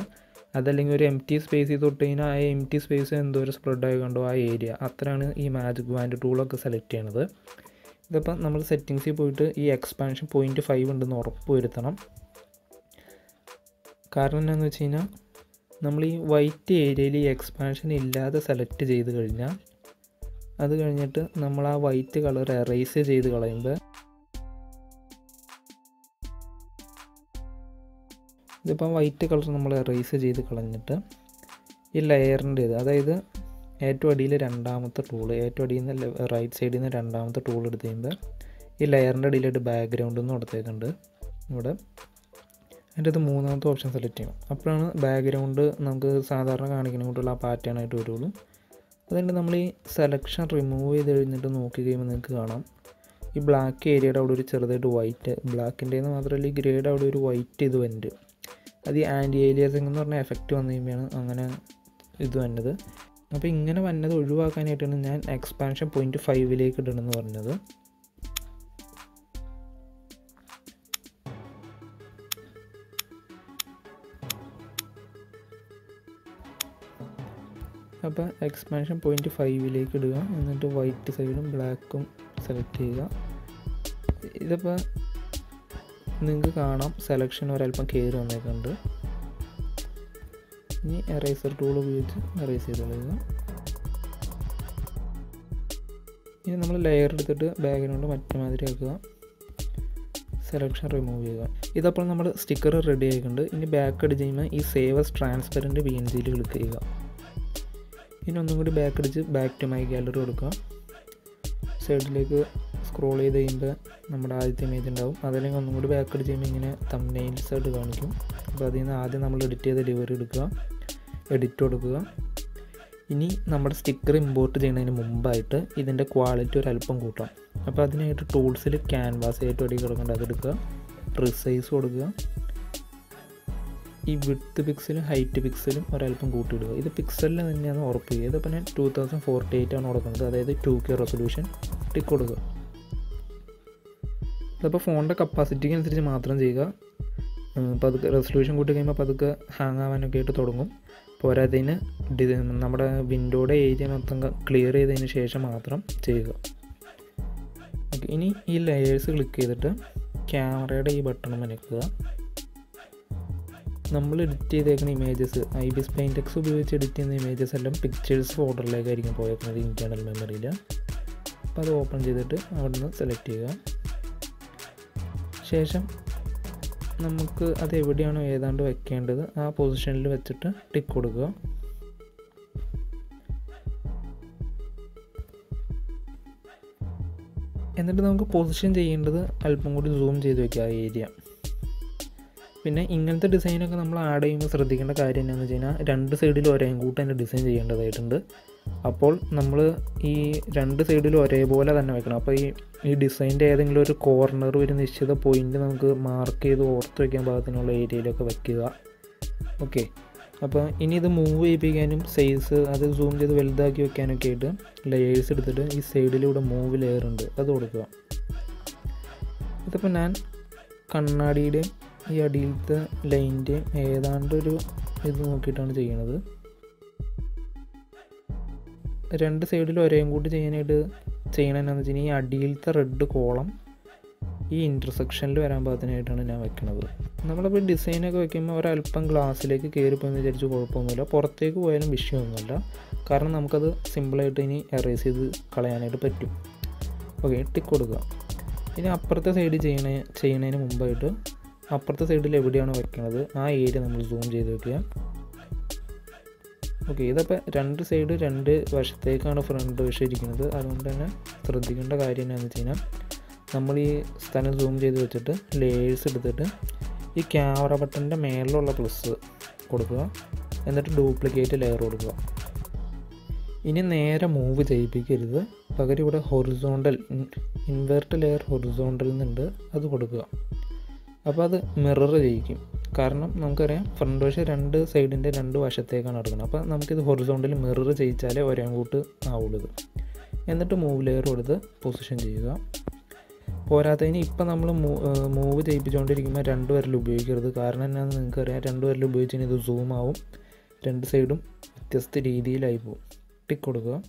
അതല്ലെങ്കിൽ ഒരു എം ടി സ്പേസിൽ തൊട്ട് കഴിഞ്ഞാൽ ആ എം ടി സ്പേസ് എന്തോ ഒരു സ്പ്രെഡ് ആയിക്കണ്ടോ ആ ഏരിയ അത്രയാണ് ഈ മാജിക് വാൻഡ് ടൂളൊക്കെ സെലക്ട് ചെയ്യണത്. ഇതിപ്പം നമ്മൾ സെറ്റിങ്സിൽ പോയിട്ട് ഈ എക്സ്പാൻഷൻ പോയിന്റ് ഫൈവ് ഉണ്ടെന്ന് ഉറപ്പ് വരുത്തണം. കാരണം എന്താണെന്ന് വെച്ച് കഴിഞ്ഞാൽ നമ്മൾ ഈ വൈറ്റ് ഏരിയയിൽ ഈ എക്സ്പാൻഷൻ ഇല്ലാതെ സെലക്ട് ചെയ്ത് കഴിഞ്ഞാൽ അത് കഴിഞ്ഞിട്ട് നമ്മൾ ആ വൈറ്റ് കളർ എറേസ് ചെയ്ത് കളയുമ്പോൾ ഇതിപ്പം വൈറ്റ് കളർ നമ്മൾ എറേസ് ചെയ്ത് കളഞ്ഞിട്ട് ഈ ലെയറിന്റെ ഇത് അതായത് ഏറ്റവും അടിയിൽ രണ്ടാമത്തെ ടൂൾ ഏറ്റവും അടിയിൽ നിന്ന് റൈറ്റ് സൈഡിൽ നിന്ന് രണ്ടാമത്തെ ടൂൾ എടുത്ത് കഴിയുമ്പോൾ ഈ ലെയറിന്റെ അടിയിലായിട്ട് ബാക്ക്ഗ്രൗണ്ട് എന്ന് കൊടുത്തേക്കുണ്ട് ഇവിടെ. അതിന്റെ അത് മൂന്നാമത്തെ ഓപ്ഷൻ സെലക്ട് ചെയ്യണം. അപ്പോഴാണ് ബാക്ക്ഗ്രൗണ്ട് നമുക്ക് സാധാരണ കാണിക്കുന്ന കൂട്ടുള്ള ആ പാറ്റേൺ ആയിട്ട് വരുള്ളൂ. അതുകൊണ്ട് നമ്മൾ ഈ സെലക്ഷൻ റിമൂവ് ചെയ്ത് കഴിഞ്ഞിട്ട് നോക്കി കഴിയുമ്പോൾ നിങ്ങൾക്ക് കാണാം. ഈ ബ്ലാക്ക് ഏരിയയുടെ അവിടെ ഒരു ചെറുതായിട്ട് വൈറ്റ് ബ്ലാക്കിന്റെ മാത്രമല്ല ഈ ഗ്രേഡ് അവിടെ ഒരു വൈറ്റ് ഇത് വരുന്നുണ്ട് അത് ഈ ആന്റി ഏലിയസിംഗ് എന്ന് പറഞ്ഞ എഫക്റ്റ് വന്നു കഴിയുമ്പോഴാണ് അങ്ങനെ ഇത് വന്നത്. അപ്പോൾ ഇങ്ങനെ വന്നത് ഒഴിവാക്കാനായിട്ടാണ് ഞാൻ എക്സ്പാൻഷൻ പോയിന്റ് ഫൈവിലേക്ക് ഇടണമെന്ന് പറഞ്ഞത്. അപ്പോൾ എക്സ്പാൻഷൻ പോയിന്റ് ഫൈവിലേക്ക് ഇടുക. എന്നിട്ട് വൈറ്റ് സൈഡും ബ്ലാക്കും സെലക്ട് ചെയ്യുക. ഇതിപ്പോൾ നിങ്ങൾക്ക് കാണാം. സെലക്ഷൻ ഒരല്പം കയറി വന്നിട്ടുണ്ട് ഇനി എറേസർ ടൂൾ ഉപയോഗിച്ച് എറേസ് ചെയ്ത് കളയുക. ഇനി നമ്മൾ ലെയർ എടുത്തിട്ട് ബാക്ക്ഗ്രൗണ്ട് മറ്റേ മാതിരി ആക്കുക. സെലക്ഷൻ റിമൂവ് ചെയ്യുക. ഇതപ്പോൾ നമ്മൾ സ്റ്റിക്കർ റെഡി ആയിട്ടുണ്ട് ഇനി ബാക്ക് അടിച്ച് കഴിയുമ്പോൾ ഈ save as transparent B N ജിയിൽ ക്ലിക്ക് ചെയ്യുക. ഇനി ഒന്നും കൂടി ബാക്ക് അടിച്ച് ബാക്ക് ടു മൈ ഗാലറി കൊടുക്കുക. സൈഡിലേക്ക് സ്ക്രോൾ ചെയ്ത് കഴിയുമ്പോൾ നമ്മുടെ ആദ്യത്തെ ഇമേജ് ഉണ്ടാവും. അതല്ലെങ്കിൽ ഒന്നും കൂടി ബാക്ക് അടിച്ച് കഴിയുമ്പോൾ ഇങ്ങനെ തമ്നെയിൽസ് ആയിട്ട് കാണിക്കും. അപ്പോൾ അതിൽ നിന്ന് ആദ്യം നമ്മൾ എഡിറ്റ് ചെയ്ത ഡെലിവറി എടുക്കുക. എഡിറ്റ് കൊടുക്കുക. ഇനി നമ്മുടെ സ്റ്റിക്കർ ഇമ്പോർട്ട് ചെയ്യുന്നതിന് മുമ്പായിട്ട് ഇതിന്റെ ക്വാളിറ്റി ഒരു അല്പം കൂട്ടാം. അപ്പോൾ അതിനായിട്ട് ടൂൾസിൽ ക്യാൻവാസ് ഏറ്റവും അടി കിടക്കേണ്ട അതെടുക്കുക റിസൈസ് കൊടുക്കുക. ഈ വിഡ്ത്ത് പിക്സലും ഹൈറ്റ് പിക്സലും ഒരല്പം കൂട്ടിയിടുക. ഇത് പിക്സലിൽ തന്നെയാണ് ഉറപ്പ് ചെയ്യുക. ഇതിപ്പോൾ ഞാൻ ടു തൗസൻഡ് ഫോർട്ടി എയ്റ്റ് ആണ് കൊടുക്കുന്നത്. അതായത് ടു കെ റെസൊല്യൂഷൻ ടിക്ക് കൊടുക്കുക. ഇതിപ്പോൾ ഫോണിന്റെ കപ്പാസിറ്റിക്ക് അനുസരിച്ച് മാത്രം ചെയ്യുക. പതുക്കെ റെസൊല്യൂഷൻ കൂട്ടി കഴിയുമ്പോൾ പതുക്കെ ഹാങ് ആവാനൊക്കെ ആയിട്ട് തുടങ്ങും. പോരാതിന് ഡി നമ്മുടെ വിൻഡോയുടെ ഏരിയ മൊത്തം ക്ലിയർ ചെയ്തതിന് ശേഷം മാത്രം ചെയ്യുക. ഓക്കെ ഇനി ഈ ലെയേഴ്സ് ക്ലിക്ക് ചെയ്തിട്ട് ക്യാമറയുടെ ഈ ബട്ടൺ മനക്കുക നമ്മൾ എഡിറ്റ് ചെയ്തേക്കുന്ന ഇമേജസ് ഐ ബി സ്പെയിന്റെക്സ് ഉപയോഗിച്ച് എഡിറ്റ് ചെയ്യുന്ന ഇമേജസ് എല്ലാം പിക്ചേഴ്സ് ഫോൾഡറിലേക്കായിരിക്കും പോയേക്കുന്നത് ഇന്റേർണൽ മെമ്മറിയിൽ അപ്പോൾ അത് ഓപ്പൺ ചെയ്തിട്ട് അവിടെ നിന്ന് സെലക്ട് ചെയ്യുക. ശേഷം നമുക്ക് അത് എവിടെയാണോ ഏതാണ്ട് വെക്കേണ്ടത് ആ പൊസിഷനിൽ വെച്ചിട്ട് ടിക്ക് കൊടുക്കുക. എന്നിട്ട് നമുക്ക് പൊസിഷൻ ചെയ്യേണ്ടത് അല്പം കൂടി സൂം ചെയ്ത് വെക്കുക ആ ഏരിയ പിന്നെ ഇങ്ങനത്തെ ഡിസൈനൊക്കെ നമ്മൾ ആഡ് ചെയ്യുമ്പോൾ ശ്രദ്ധിക്കേണ്ട കാര്യം എന്താണെന്ന് വെച്ച് കഴിഞ്ഞാൽ രണ്ട് സൈഡിലും ഒരേ കൂട്ട് തന്നെ ഡിസൈൻ ചെയ്യേണ്ടതായിട്ടുണ്ട്. അപ്പോൾ നമ്മൾ ഈ രണ്ട് സൈഡിലും ഒരേപോലെ തന്നെ വെക്കണം. അപ്പോൾ ഈ ഈ ഡിസൈന്റെ ഏതെങ്കിലും ഒരു കോർണർ ഒരു നിശ്ചിത പോയിന്റ് നമുക്ക് മാർക്ക് ചെയ്ത് ഓർത്ത് വയ്ക്കാൻ പാകത്തിനുള്ള ഏരിയയിലൊക്കെ വയ്ക്കുക ഓക്കെ അപ്പോൾ ഇനി ഇത് മൂവ് ചെയ്യിപ്പിക്കാനും സൈസ് അത് സൂം ചെയ്ത് വലുതാക്കി വെക്കാനൊക്കെ ആയിട്ട് ലെയേഴ്സ് എടുത്തിട്ട് ഈ സൈഡിലൂടെ മൂവ് ലെയർ ഉണ്ട്. അത് കൊടുക്കുക. ഇതിപ്പോൾ ഞാൻ കണ്ണാടിയുടെയും ഈ അടിയിലത്തെ ലൈന്റെയും ഏതാണ്ടൊരു ഇത് നോക്കിയിട്ടാണ് ചെയ്യണത്. രണ്ട് സൈഡിലും ഒരേം കൂടി ചെയ്യാനായിട്ട് ചെയ്യണമെന്നു വെച്ച് കഴിഞ്ഞാൽ ഈ അടിയിലത്തെ റെഡ് കോളം ഈ ഇന്റർസെക്ഷനിൽ വരാൻ പാകത്തിനായിട്ടാണ് ഞാൻ വെക്കുന്നത് നമ്മളിപ്പോൾ ഡിസൈനൊക്കെ വെക്കുമ്പോൾ ഒരല്പം ഗ്ലാസ്സിലേക്ക് കയറിപ്പോയെന്ന് വിചാരിച്ച് കുഴപ്പമൊന്നുമില്ല. പുറത്തേക്ക് പോയാലും വിഷയമൊന്നുമില്ല. കാരണം നമുക്കത് സിമ്പിളായിട്ട് ഇനി എറേസ് ചെയ്ത് കളയാനായിട്ട് പറ്റും. ഓക്കെ ടിക്ക് കൊടുക്കുക. ഇനി അപ്പുറത്തെ സൈഡ് ചെയ്യണ ചെയ്യണതിന് മുമ്പായിട്ട് അപ്പുറത്തെ സൈഡിൽ എവിടെയാണ് വെക്കുന്നത് ആ ഏരിയ നമ്മൾ സൂം ചെയ്ത് വെക്കുക. ഓക്കെ ഇതപ്പോൾ രണ്ട് സൈഡ് രണ്ട് വശത്തേക്കാണ് ഫ്രണ്ട് വശം ഇരിക്കുന്നത് അതുകൊണ്ട് തന്നെ ശ്രദ്ധിക്കേണ്ട കാര്യം എന്താണെന്ന് വെച്ച് കഴിഞ്ഞാൽ നമ്മൾ ഈ സ്ഥലം സൂം ചെയ്ത് വെച്ചിട്ട് ലേയേഴ്സ് എടുത്തിട്ട് ഈ ക്യാമറ ബട്ടന്റെ മേളിലുള്ള പ്ലസ് കൊടുക്കുക. എന്നിട്ട് ഡ്യൂപ്ലിക്കേറ്റ് ലെയർ കൊടുക്കുക. ഇനി നേരെ മൂവ് ചെയ്യിപ്പിക്കരുത്. പകരം ഇവിടെ ഹൊറിസോണ്ടൽ ഇൻവേർട്ട് ലെയർ ഹൊറിസോണ്ടൽ എന്നുണ്ട് അത് കൊടുക്കുക. അപ്പോൾ അത് മിറർ ചെയ്യിക്കും. കാരണം നമുക്കറിയാം ഫ്രണ്ട് വശം രണ്ട് സൈഡിന്റെ രണ്ട് വശത്തേക്കാണ് എടുക്കുന്നത് അപ്പോൾ നമുക്കിത് ഹൊറിസോണ്ടിൽ മിറർ ചെയ്യിച്ചാലേ ഒരേ കൂട്ട് ആവുള്ളത് എന്നിട്ട് മൂവ് ലെയർ കൊടുത്ത് പൊസിഷൻ ചെയ്യുക. പോരാത്തതിന് ഇപ്പം നമ്മൾ മൂവ് ചെയ്യിപ്പിച്ചുകൊണ്ടിരിക്കുമ്പോൾ രണ്ട് വരൽ ഉപയോഗിക്കരുത്. കാരണം എന്നാന്ന് നിങ്ങൾക്കറിയാം രണ്ട് വരൽ ഉപയോഗിച്ച് ഇത് സൂം ആവും. രണ്ട് സൈഡും വ്യത്യസ്ത രീതിയിലായി പോകും. ടിക്ക് കൊടുക്കുക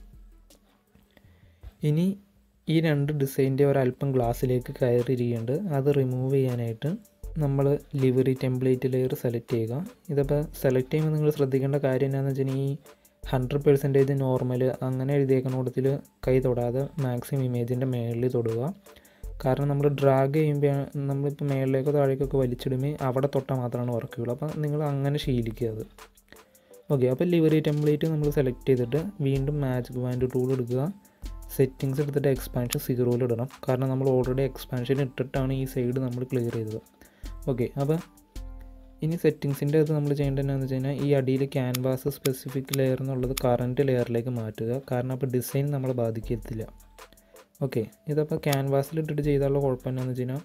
ഇനി ഈ രണ്ട് ഡിസൈന്റെ ഒരല്പം ഗ്ലാസ്സിലേക്ക് കയറിയിരിക്കുന്നുണ്ട്. അത് റിമൂവ് ചെയ്യാനായിട്ട് നമ്മൾ ലിവറി ടെംപ്ലേറ്റ് ലെയർ സെലക്ട് ചെയ്യുക. ഇതിപ്പോൾ സെലക്ട് ചെയ്യുമ്പോൾ നിങ്ങൾ ശ്രദ്ധിക്കേണ്ട കാര്യം എന്താണെന്ന് വെച്ചാൽ ഈ ഹൺഡ്രഡ് പെർസെന്റേജ് നോർമൽ അങ്ങനെ എഴുതിയേക്കുന്ന കൂട്ടത്തിൽ കൈ തൊടാതെ മാക്സിമം ഇമേജിന്റെ മേളിൽ തൊടുക. കാരണം നമ്മൾ ഡ്രാഗ് ചെയ്യുമ്പോൾ നമ്മളിപ്പോൾ മേളിലേക്കോ താഴേക്കൊക്കെ വലിച്ചിടുമ്പോൾ അവിടെ തൊട്ടാൽ മാത്രമാണ് വർക്ക് ചെയ്യുള്ളൂ. അപ്പോൾ നിങ്ങൾ അങ്ങനെ ശീലിക്കുക അത്. ഓക്കെ അപ്പോൾ ലിവറി ടെംപ്ലേറ്റ് നമ്മൾ സെലക്ട് ചെയ്തിട്ട് വീണ്ടും മാജിക് ബാൻഡ് ടൂൾ എടുക്കുക. സെറ്റിങ്സ് എടുത്തിട്ട് എക്സ്പാൻഷൻ സീറോയിൽ ഇടണം. കാരണം നമ്മൾ ഓൾറെഡി എക്സ്പാൻഷൻ ഇട്ടിട്ടാണ് ഈ സൈഡ് നമ്മൾ ക്ലിയർ ചെയ്തത്. ഓക്കെ അപ്പോൾ ഇനി സെറ്റിങ്സിന്റെ അത് നമ്മൾ ചെയ്യേണ്ടത് എന്താണെന്ന് വെച്ച് കഴിഞ്ഞാൽ ഈ അടിയിൽ ക്യാൻവാസ് സ്പെസിഫിക് ലെയർ എന്നുള്ളത് കറന്റ് ലെയറിലേക്ക് മാറ്റുക. കാരണം അപ്പോൾ ഡിസൈൻ നമ്മളെ ബാധിക്കത്തില്ല. ഓക്കെ ഇതപ്പോൾ ക്യാൻവാസിൽ ഇട്ടിട്ട് ചെയ്താലുള്ള കുഴപ്പം എന്താണെന്ന് വെച്ച് കഴിഞ്ഞാൽ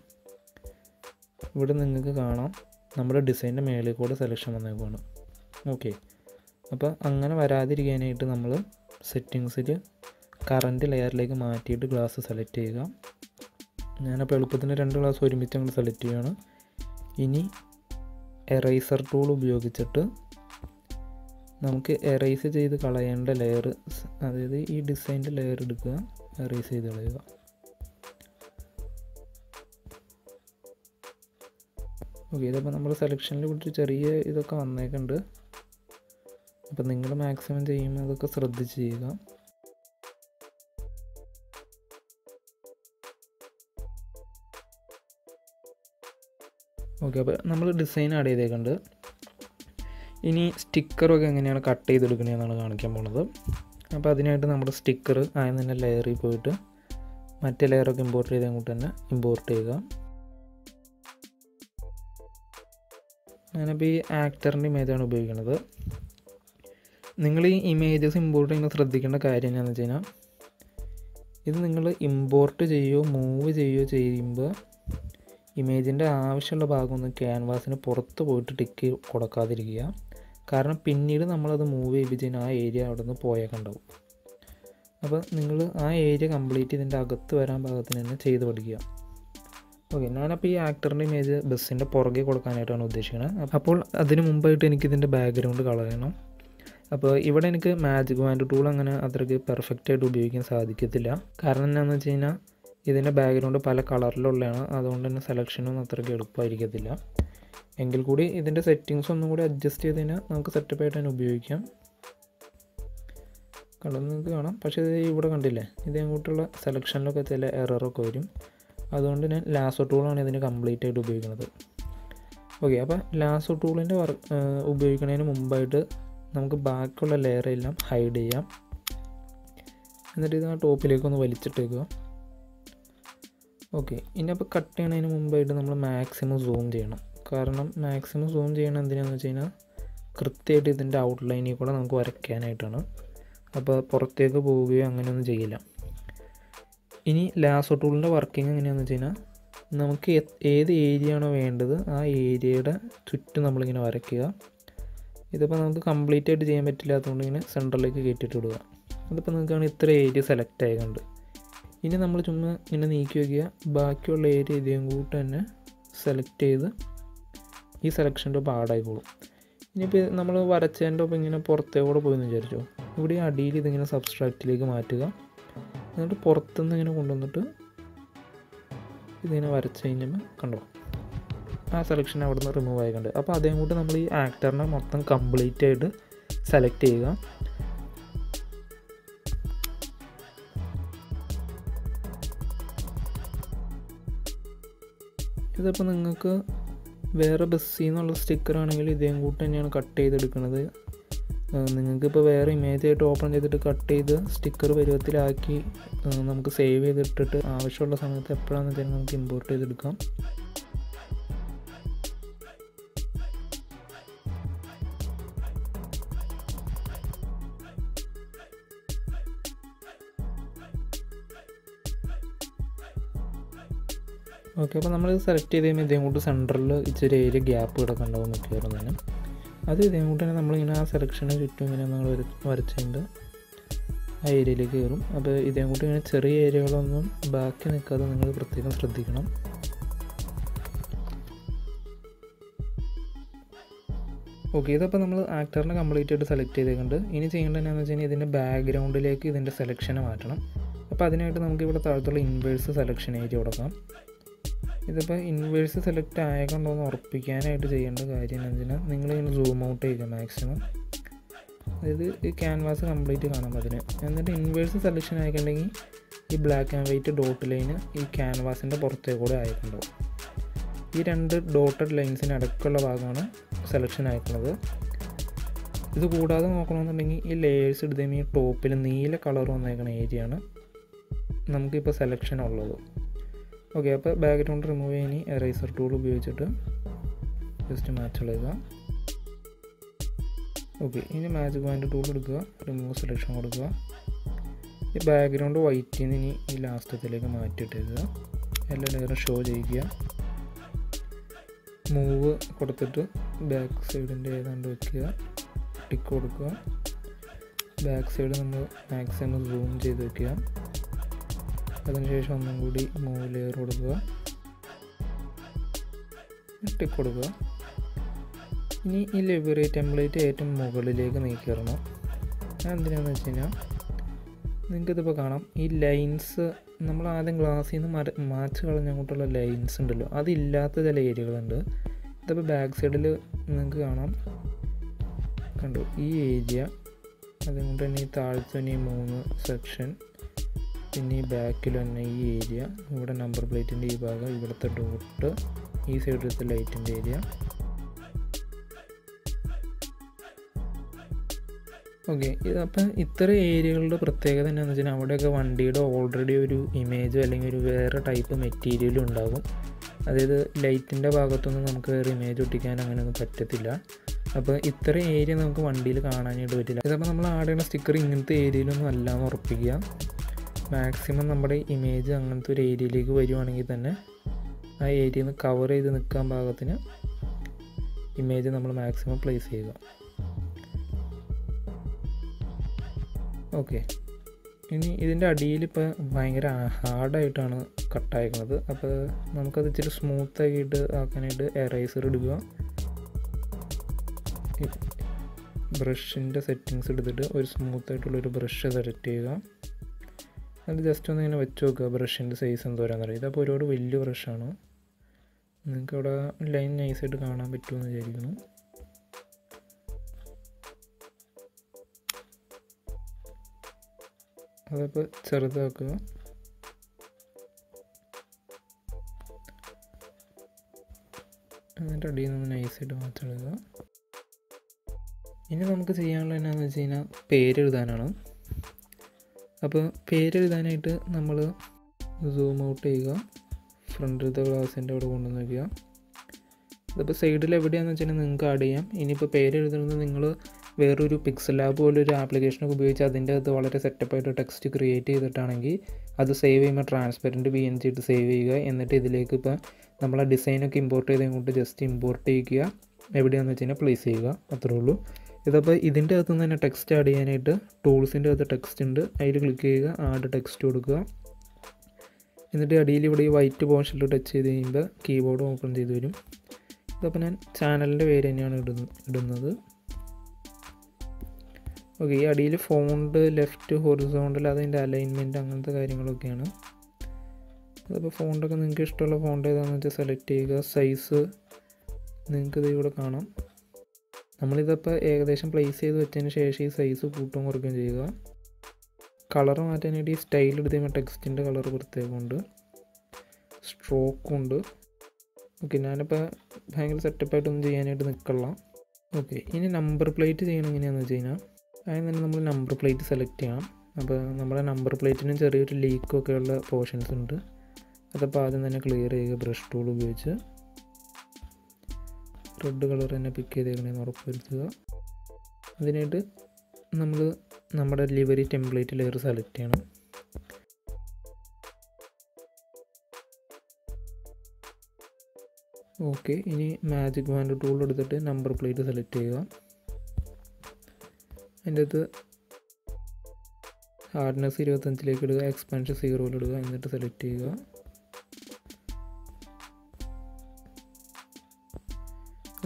ഇവിടെ നിങ്ങൾക്ക് കാണാം നമ്മുടെ ഡിസൈന്റെ മേളിൽ കൂടെ സെലക്ഷൻ വന്നേക്കുവാണ്. ഓക്കെ അപ്പോൾ അങ്ങനെ വരാതിരിക്കാനായിട്ട് നമ്മൾ സെറ്റിങ്സിൽ കറന്റ് ലെയറിലേക്ക് മാറ്റിയിട്ട് ഗ്ലാസ് സെലക്ട് ചെയ്യുക. ഞാനപ്പോൾ എളുപ്പത്തിന് രണ്ട് ഗ്ലാസ് ഒരുമിച്ച് അങ്ങോട്ട് സെലക്ട് ചെയ്യുകയാണ് ഇനി എറൈസർ ടൂൾ ഉപയോഗിച്ചിട്ട് നമുക്ക് എറേസ് ചെയ്ത് കളയേണ്ട ലെയർ അതായത് ഈ ഡിസൈന്റെ ലെയർ എടുക്കുക എറേസ് ചെയ്ത് കളയുക. ഓക്കെ ഇതിപ്പോൾ നമ്മൾ സെലക്ഷനിൽ വിട്ട് ചെറിയ ഇതൊക്കെ വന്നേക്കുന്നുണ്ട് അപ്പോൾ നിങ്ങൾ മാക്സിമം ചെയ്യുമ്പോൾ അതൊക്കെ ശ്രദ്ധിച്ച് ചെയ്യുക. ഓക്കെ അപ്പോൾ നമ്മൾ ഡിസൈൻ ആഡ് ചെയ്തേക്കുന്നുണ്ട് ഇനി സ്റ്റിക്കറൊക്കെ എങ്ങനെയാണ് കട്ട് ചെയ്തെടുക്കണതെന്നാണ് കാണിക്കാൻ പോണത്. അപ്പോൾ അതിനായിട്ട് നമ്മുടെ സ്റ്റിക്കർ ആദ്യം തന്നെ ലെയറിൽ പോയിട്ട് മറ്റേ ലെയറൊക്കെ ഇമ്പോർട്ട് ചെയ്ത് അങ്ങോട്ട് തന്നെ ഇമ്പോർട്ട് ചെയ്യുക. ഞാനിപ്പോൾ ഈ ആക്ടറിന്റെ ഇമേജാണ് ഉപയോഗിക്കുന്നത് നിങ്ങൾ ഈ ഇമേജസ് ഇമ്പോർട്ട് ചെയ്യുമ്പോൾ ശ്രദ്ധിക്കേണ്ട കാര്യം എന്താണെന്ന് വെച്ച് കഴിഞ്ഞാൽ ഇത് നിങ്ങൾ ഇമ്പോർട്ട് ചെയ്യുകയോ മൂവ് ചെയ്യുകയോ ചെയ്യുമ്പോൾ ഇമേജിന്റെ ആവശ്യമുള്ള ഭാഗമൊന്നും ക്യാൻവാസിന് പുറത്ത് പോയിട്ട് ടിക്ക് കൊടുക്കാതിരിക്കുക. കാരണം പിന്നീട് നമ്മളത് മൂവ് ചെയ്യിപ്പിച്ചതിന് ആ ഏരിയ അവിടെ നിന്ന് പോയേക്കുണ്ടാവും അപ്പോൾ നിങ്ങൾ ആ ഏരിയ കംപ്ലീറ്റ് ഇതിന്റെ അകത്ത് വരാൻ ഭാഗത്തിന് തന്നെ ചെയ്ത് പഠിക്കുക. ഓക്കെ ഞാനപ്പോൾ ഈ ആക്ടറിന്റെ ഇമേജ് ബസ്സിന്റെ പുറകെ കൊടുക്കാനായിട്ടാണ് ഉദ്ദേശിക്കുന്നത് അപ്പോൾ അതിന് മുമ്പായിട്ട് എനിക്കിതിന്റെ ബാക്ക്ഗ്രൗണ്ട് കളർ ചെയ്യണം. അപ്പോൾ ഇവിടെ എനിക്ക് മാജിക് വാൻഡ് ടൂൾ അങ്ങനെ അത്രയ്ക്ക് പെർഫെക്റ്റ് ആയിട്ട് ഉപയോഗിക്കാൻ സാധിക്കത്തില്ല. കാരണം എന്താണെന്ന് വെച്ച് കഴിഞ്ഞാൽ ഇതിന്റെ ബാക്ക്ഗ്രൗണ്ട് പല കളറിലുള്ളതാണ്. അതുകൊണ്ട് തന്നെ സെലക്ഷനൊന്നും അത്രയ്ക്ക് എളുപ്പമായിരിക്കത്തില്ല. എങ്കിൽ കൂടി ഇതിന്റെ സെറ്റിങ്സ് ഒന്നും കൂടി അഡ്ജസ്റ്റ് ചെയ്ത് കഴിഞ്ഞാൽ നമുക്ക് സെറ്റപ്പ് ആയിട്ട് തന്നെ ഉപയോഗിക്കാം. കളർ നിങ്ങൾക്ക് കാണാം. പക്ഷേ ഇത് ഇവിടെ കണ്ടില്ലേ? ഇത് അങ്ങോട്ടുള്ള സെലക്ഷനിലൊക്കെ ചില എററൊക്കെ വരും. അതുകൊണ്ട് ഞാൻ ലാസോ ടൂളാണ് ഇതിന് കംപ്ലീറ്റ് ആയിട്ട് ഉപയോഗിക്കുന്നത്. ഓക്കെ അപ്പോൾ ലാസോ ടൂളിന്റെ വർക്ക് ഉപയോഗിക്കുന്നതിന് മുമ്പായിട്ട് നമുക്ക് ബാക്കിയുള്ള ലെയറെല്ലാം ഹൈഡ് ചെയ്യാം. എന്നിട്ട് ഇത് ആ ടോപ്പിലേക്ക് ഒന്ന് വലിച്ചിട്ടേക്കുക. ഓക്കെ ഇനി അപ്പോൾ കട്ട് ചെയ്യണതിന് മുമ്പായിട്ട് നമ്മൾ മാക്സിമം സൂം ചെയ്യണം. കാരണം മാക്സിമം സൂം ചെയ്യണം എന്തിനാന്ന് വെച്ച് കഴിഞ്ഞാൽ കൃത്യമായിട്ട് ഇതിന്റെ ഔട്ട്ലൈനിൽ കൂടെ നമുക്ക് വരയ്ക്കാനായിട്ടാണ്. അപ്പോൾ പുറത്തേക്ക് പോവുകയോ അങ്ങനെയൊന്നും ചെയ്യില്ല. ഇനി ലാസോ ടൂളിന്റെ വർക്കിംഗ് എങ്ങനെയാണെന്ന് വെച്ച് കഴിഞ്ഞാൽ നമുക്ക് ഏത് ഏരിയ ആണോ വേണ്ടത് ആ ഏരിയയുടെ ചുറ്റും നമ്മളിങ്ങനെ വരയ്ക്കുക. ഇതിപ്പോൾ നമുക്ക് കംപ്ലീറ്റ് ആയിട്ട് ചെയ്യാൻ പറ്റില്ലാത്തതുകൊണ്ട് ഇങ്ങനെ സെന്ററിലേക്ക് കയറ്റിയിട്ട് വിടുക അതിപ്പോൾ നിങ്ങൾക്കാണ് ഇത്ര ഏരിയ സെലക്ട് ആയതുകൊണ്ട്. ഇനി നമ്മൾ ചുമ്മാ ഇങ്ങനെ നീക്കി വയ്ക്കുക. ബാക്കിയുള്ള ഏരിയ ഇതേം കൂട്ട് തന്നെ സെലക്ട് ചെയ്ത് ഈ സെലക്ഷന്റെ ഒപ്പം ആഡായിക്കോളും ഇനിയിപ്പോൾ നമ്മൾ വരച്ചതിന്റെ ഒപ്പം ഇങ്ങനെ പുറത്തേക്കൂടെ എന്ന് വിചാരിച്ചോ? ഇവിടെ അടിയിൽ ഇതിങ്ങനെ സബ്സ്ട്രാക്റ്റിലേക്ക് മാറ്റുക. എന്നിട്ട് പുറത്തുനിന്ന് ഇങ്ങനെ കൊണ്ടുവന്നിട്ട് ഇതിങ്ങനെ വരച്ച് കഴിഞ്ഞപ്പോൾ കണ്ടോ? ആ സെലക്ഷൻ അവിടെ നിന്ന് റിമൂവ് ആയിട്ടുണ്ട്. അപ്പോൾ അതേം കൂട്ട് നമ്മൾ ഈ ആക്ടറിനെ മൊത്തം കംപ്ലീറ്റ് ആയിട്ട് സെലക്ട് ചെയ്യുക. ഇതിപ്പോൾ നിങ്ങൾക്ക് വേറെ ബസ്സിൽ നിന്നുള്ള സ്റ്റിക്കർ ആണെങ്കിൽ ഇതേ കൂട്ട് തന്നെയാണ് കട്ട് ചെയ്തെടുക്കുന്നത് നിങ്ങൾക്കിപ്പോൾ വേറെ ഇമേജ് ആയിട്ട് ഓപ്പൺ ചെയ്തിട്ട് കട്ട് ചെയ്ത് സ്റ്റിക്കർ പരുവത്തിലാക്കി നമുക്ക് സേവ് ചെയ്തിട്ടിട്ട് ആവശ്യമുള്ള സമയത്ത് എപ്പോഴാണെന്ന് വെച്ചാൽ നമുക്ക് ഇമ്പോർട്ട് ചെയ്തെടുക്കാം. അപ്പോൾ നമ്മൾ ഇത് സെലക്ട് ചെയ്ത് കഴിയുമ്പോൾ ഇതേ കൂട്ട് സെന്ററിൽ ഇച്ചിരി ഏരിയ ഗ്യാപ്പ് കിടക്കുന്നുണ്ടാവും മിക്കവാറും തന്നെ അത് ഇതേ കൂട്ട് തന്നെ നമ്മളിങ്ങനെ ആ സെലക്ഷന് ചുറ്റും ഇങ്ങനെ നമ്മൾ വരച്ചുകൊണ്ട് ആ ഏരിയയിലേക്ക് കയറും. അപ്പോൾ ഇതേ കൂട്ട് ഇങ്ങനെ ചെറിയ ഏരിയകളൊന്നും ബാക്കി നിൽക്കാതെ നിങ്ങൾ പ്രത്യേകം ശ്രദ്ധിക്കണം. ഓക്കെ ഇതപ്പോൾ നമ്മൾ ആക്ടറിനെ കംപ്ലീറ്റ് ആയിട്ട് സെലക്ട് ചെയ്തേക്കുണ്ട് ഇനി ചെയ്യേണ്ടത് എന്താണെന്ന് വെച്ച് കഴിഞ്ഞാൽ ഇതിന്റെ ബാക്ക്ഗ്രൗണ്ടിലേക്ക് ഇതിന്റെ സെലക്ഷനെ മാറ്റണം. അപ്പോൾ അതിനായിട്ട് നമുക്ക് ഇവിടെ താഴത്തുള്ള ഇൻവേഴ്സ് സെലക്ഷൻ ഏരിയ കൊടുക്കാം. ഇതിപ്പോൾ ഇൻവേഴ്സ് സെലക്ട് ആയതുകൊണ്ടോ എന്ന് ഉറപ്പിക്കാനായിട്ട് ചെയ്യേണ്ട കാര്യം എന്തിനാ? നിങ്ങളിങ്ങനെ സൂം ഔട്ട് ചെയ്യുക മാക്സിമം അതായത് ഈ ക്യാൻവാസ് കംപ്ലീറ്റ് കാണാം അതിന്. എന്നിട്ട് ഇൻവേഴ്സ് സെലക്ഷൻ ആയിട്ടുണ്ടെങ്കിൽ ഈ black and white dot line ഈ ക്യാൻവാസിന്റെ പുറത്തേക്ക് കൂടെ ആയിട്ടുണ്ടാവും ഈ രണ്ട് ഡോട്ടഡ് ലൈൻസിന് അടക്കമുള്ള ഭാഗമാണ് സെലക്ഷൻ ആയിട്ടുള്ളത്. ഇത് കൂടാതെ നോക്കണമെന്നുണ്ടെങ്കിൽ ഈ ലേയേഴ്സ് എടുത്ത് ഈ ടോപ്പിൽ നീല കളർ വന്നേക്കുന്ന ഏരിയയാണ് നമുക്കിപ്പോൾ സെലക്ഷൻ ഉള്ളത്. ഓക്കെ അപ്പോൾ ബാക്ക്ഗ്രൗണ്ട് റിമൂവ് ചെയ്യാൻ എറൈസർ ടൂൾ ഉപയോഗിച്ചിട്ട് ജസ്റ്റ് മാച്ച് കളയുക ഓക്കെ ഇനി മാജിക് ബാൻഡ് ടൂൾ എടുക്കുക റിമൂവ് സെലക്ഷൻ കൊടുക്കുക. ഈ ബാക്ക്ഗ്രൗണ്ട് വൈറ്റിൽ നിന്ന് ഇനി ഈ ലാസ്റ്റത്തിലേക്ക് മാറ്റിയിട്ടേക്കുക എല്ലാ ലെയറും ഷോ ചെയ്യിക്കുക. മൂവ് കൊടുത്തിട്ട് ബാക്ക് സൈഡിന്റെ ഏതാണ്ട് വയ്ക്കുക ടിക്ക് കൊടുക്കുക. ബാക്ക് സൈഡ് നമ്മൾ മാക്സിമം സൂം ചെയ്ത് വയ്ക്കുക അതിനുശേഷം ഒന്നും കൂടി മൂവ് ലെയർ കൊടുക്കുക. ടിക്ക് കൊടുക്കുക ഇനി ഈ ലൈബ്രറി ടെംപ്ലേറ്റ് ഏറ്റവും മുകളിലേക്ക് നീക്കിയിടണം. എന്തിനാണെന്ന് വെച്ച് കഴിഞ്ഞാൽ നിങ്ങൾക്കിതിപ്പോൾ കാണാം. ഈ ലൈൻസ് നമ്മൾ ആദ്യം ഗ്ലാസ്സിൽ നിന്ന് മര മാച്ച് കളഞ്ഞ അങ്ങോട്ടുള്ള ലൈൻസ് ഉണ്ടല്ലോ. അതില്ലാത്ത ചില ഏരിയകളുണ്ട്. ഇതിപ്പോൾ ബാക്ക് സൈഡിൽ നിങ്ങൾക്ക് കാണാം. കണ്ടു? ഈ ഏരിയ. അതുകൊണ്ട് തന്നെ ഈ താഴ്ത്തുനി മൂന്ന് സെക്ഷൻ. പിന്നെ ഈ ബാക്കിൽ തന്നെ ഈ ഏരിയ ഇവിടെ നമ്പർ പ്ലേറ്റിന്റെ ഈ ഭാഗം ഇവിടുത്തെ ഡോട്ട് ഈ സൈഡിലത്തെ ലൈറ്റിന്റെ ഏരിയ ഓക്കെ അപ്പം ഇത്ര ഏരിയകളുടെ പ്രത്യേകത എന്താണെന്ന് വെച്ചാൽ അവിടെയൊക്കെ വണ്ടിയുടെ ഓൾറെഡി ഒരു ഇമേജോ അല്ലെങ്കിൽ ഒരു വേറെ ടൈപ്പ് മെറ്റീരിയലും ഉണ്ടാകും. അതായത് ലൈറ്റിന്റെ ഭാഗത്തൊന്നും നമുക്ക് വേറെ ഇമേജ് ഒട്ടിക്കാൻ അങ്ങനെയൊന്നും പറ്റത്തില്ല. അപ്പോൾ ഇത്ര ഏരിയ നമുക്ക് വണ്ടിയിൽ കാണാനായിട്ട് പറ്റില്ല. ഇതപ്പോൾ നമ്മൾ ആടെയുള്ള സ്റ്റിക്കർ ഇങ്ങനത്തെ ഏരിയയിലൊന്നും അല്ല എന്ന് ഉറപ്പിക്കുക. മാക്സിമം നമ്മുടെ ഇമേജ് അങ്ങനത്തെ ഒരു ഏരിയയിലേക്ക് വരുവാണെങ്കിൽ തന്നെ ആ ഏരിയയിൽ നിന്ന് കവർ ചെയ്ത് നിൽക്കാൻ ഭാഗത്തിന് ഇമേജ് നമ്മൾ മാക്സിമം പ്ലേസ് ചെയ്യുക. ഓക്കെ ഇനി ഇതിന്റെ അടിയിൽ ഇപ്പോൾ ഭയങ്കര ഹാർഡായിട്ടാണ് കട്ടായിരിക്കുന്നത് അപ്പോൾ നമുക്കത് ഇച്ചിരി സ്മൂത്ത് ആക്കിയിട്ട് ആക്കാനായിട്ട് എറൈസർ ഇടുക ബ്രഷിന്റെ സെറ്റിങ്സ് എടുത്തിട്ട് ഒരു സ്മൂത്ത് ആയിട്ടുള്ളൊരു ബ്രഷ് സെലക്ട് ചെയ്യുക. അത് ജസ്റ്റ് ഒന്ന് ഇങ്ങനെ വെച്ച് നോക്കുക ബ്രഷിന്റെ സൈസ് എന്തോരാന്ന് അറിയാം. ഇതപ്പോൾ ഒരുപാട് വലിയ ബ്രഷാണ് നിങ്ങൾക്ക് അവിടെ ലൈൻ നൈസായിട്ട് കാണാൻ പറ്റുമെന്ന് വിചാരിക്കുന്നു. അതപ്പോൾ ചെറുതാക്കുക. എന്നിട്ട് അടിയിൽ നിന്ന് നൈസായിട്ട് മാറ്റെടുക്കുക ഇനി നമുക്ക് ചെയ്യാനുള്ള എന്നാന്ന് വെച്ച് കഴിഞ്ഞാൽ പേരെഴുതാനാണ് അപ്പോൾ പേരെഴുതാനായിട്ട് നമ്മൾ സൂം ഔട്ട് ചെയ്യുക. ഫ്രണ്ട് ഫ്രണ്ടിലത്തെ ഗ്ലാസിന്റെ അവിടെ കൊണ്ടുവന്ന് വയ്ക്കുക ഇതിപ്പോൾ സൈഡിൽ എവിടെയാണെന്ന് വെച്ചാൽ നിങ്ങൾക്ക് ആഡ് ചെയ്യാം. ഇനിയിപ്പോൾ പേരെഴുതുന്നത് നിങ്ങൾ വേറൊരു പിക്സൽ ലാബ് പോലെ ഒരു ആപ്ലിക്കേഷനൊക്കെ ഉപയോഗിച്ച് അതിന്റെ അത് വളരെ സെറ്റപ്പായിട്ട് ടെക്സ്റ്റ് ക്രിയേറ്റ് ചെയ്തിട്ടാണെങ്കിൽ അത് സേവ് ചെയ്യുമ്പോൾ ട്രാൻസ്പെറന്റ് ബി എൻ ഇട്ട് സേവ് ചെയ്യുക. എന്നിട്ട് ഇതിലേക്ക് ഇപ്പോൾ നമ്മൾ ആ ഡിസൈനൊക്കെ ഇമ്പോർട്ട് ചെയ്ത് ഇങ്ങോട്ട് ജസ്റ്റ് ഇമ്പോർട്ട് ചെയ്യുക. എവിടെയാണെന്ന് വെച്ച് കഴിഞ്ഞാൽ പ്ലേസ് ചെയ്യുക. അത്രേ ഉള്ളൂ. ഇതപ്പോൾ ഇതിന്റെ അകത്ത് നിന്ന് തന്നെ ടെക്സ്റ്റ് ആഡ് ചെയ്യാനായിട്ട് ടൂൾസിന്റെ അകത്ത് ടെക്സ്റ്റ് ഉണ്ട്. അതിൽ ക്ലിക്ക് ചെയ്യുക ആഡ് ടെക്സ്റ്റ് കൊടുക്കുക. എന്നിട്ട് അടിയിൽ ഇവിടെ ഈ വൈറ്റ് പോർഷനിൽ ടച്ച് ചെയ്ത് കഴിയുമ്പോൾ കീബോർഡ് ഓപ്പൺ ചെയ്ത് വരും. ഇതപ്പോൾ ഞാൻ ചാനലിന്റെ പേര് തന്നെയാണ് ഇടുന്നത് ഇടുന്നത്. ഓക്കെ ഈ അടിയിൽ ഫോണ്ട് ലെഫ്റ്റ് ഹൊറിസോണ്ടൽ അതിന്റെ അലൈൻമെന്റ് അങ്ങനത്തെ കാര്യങ്ങളൊക്കെയാണ്. അതപ്പോൾ ഫോണ്ടൊക്കെ നിങ്ങൾക്ക് ഇഷ്ടമുള്ള ഫോണ്ട് ഏതാണെന്ന് വെച്ചാൽ സെലക്ട് ചെയ്യുക. സൈസ് നിങ്ങൾക്കിത് ഇവിടെ കാണാം. നമ്മളിതപ്പോൾ ഏകദേശം പ്ലേസ് ചെയ്ത് വെച്ചതിന് ശേഷം ഈ സൈസ് കൂട്ടും കുറയ്ക്കുകയും ചെയ്യുക. കളർ മാറ്റാനായിട്ട് ഈ സ്റ്റൈൽ എടുത്ത് കഴിയുമ്പോൾ ടെക്സ്റ്റിന്റെ കളർ പ്രത്യേകമുണ്ട് സ്ട്രോക്കുണ്ട് ഓക്കെ ഞാനിപ്പോൾ ഭയങ്കര സെറ്റപ്പായിട്ടൊന്നും ചെയ്യാനായിട്ട് നിൽക്കള്ള ഓക്കെ ഇനി നമ്പർ പ്ലേറ്റ് ചെയ്യണം എങ്ങനെയാണെന്ന് വെച്ച് കഴിഞ്ഞാൽ അതിന് തന്നെ നമ്മൾ നമ്പർ പ്ലേറ്റ് സെലക്ട് ചെയ്യണം. അപ്പോൾ നമ്മുടെ നമ്പർ പ്ലേറ്റിനും ചെറിയൊരു ലീക്കൊക്കെ ഉള്ള പോർഷൻസ് ഉണ്ട്. അതപ്പോൾ ആദ്യം തന്നെ ക്ലിയർ ചെയ്യുക ബ്രഷ് ടൂൾ ഉപയോഗിച്ച്. റെഡ് കളർ തന്നെ പിക്ക് ചെയ്തേക്കണേന്ന് ഉറപ്പ് വരുത്തുക അതിനായിട്ട് നമ്മൾ നമ്മുടെ ലിവറി ടെംപ്ലേറ്റ് ലെയർ സെലക്ട് ചെയ്യണം. ഓക്കെ ഇനി മാജിക് വാൻഡ് ടൂൾ എടുത്തിട്ട് നമ്പർ പ്ലേറ്റ് സെലക്ട് ചെയ്യുക. അതിന്റെ അകത്ത് ഹാർഡ്നെസ് ഇരുപത്തഞ്ചിലേക്ക് ഇടുക എക്സ്പെൻഷൻ സീറോയിൽ ഇടുക എന്നിട്ട് സെലക്ട് ചെയ്യുക.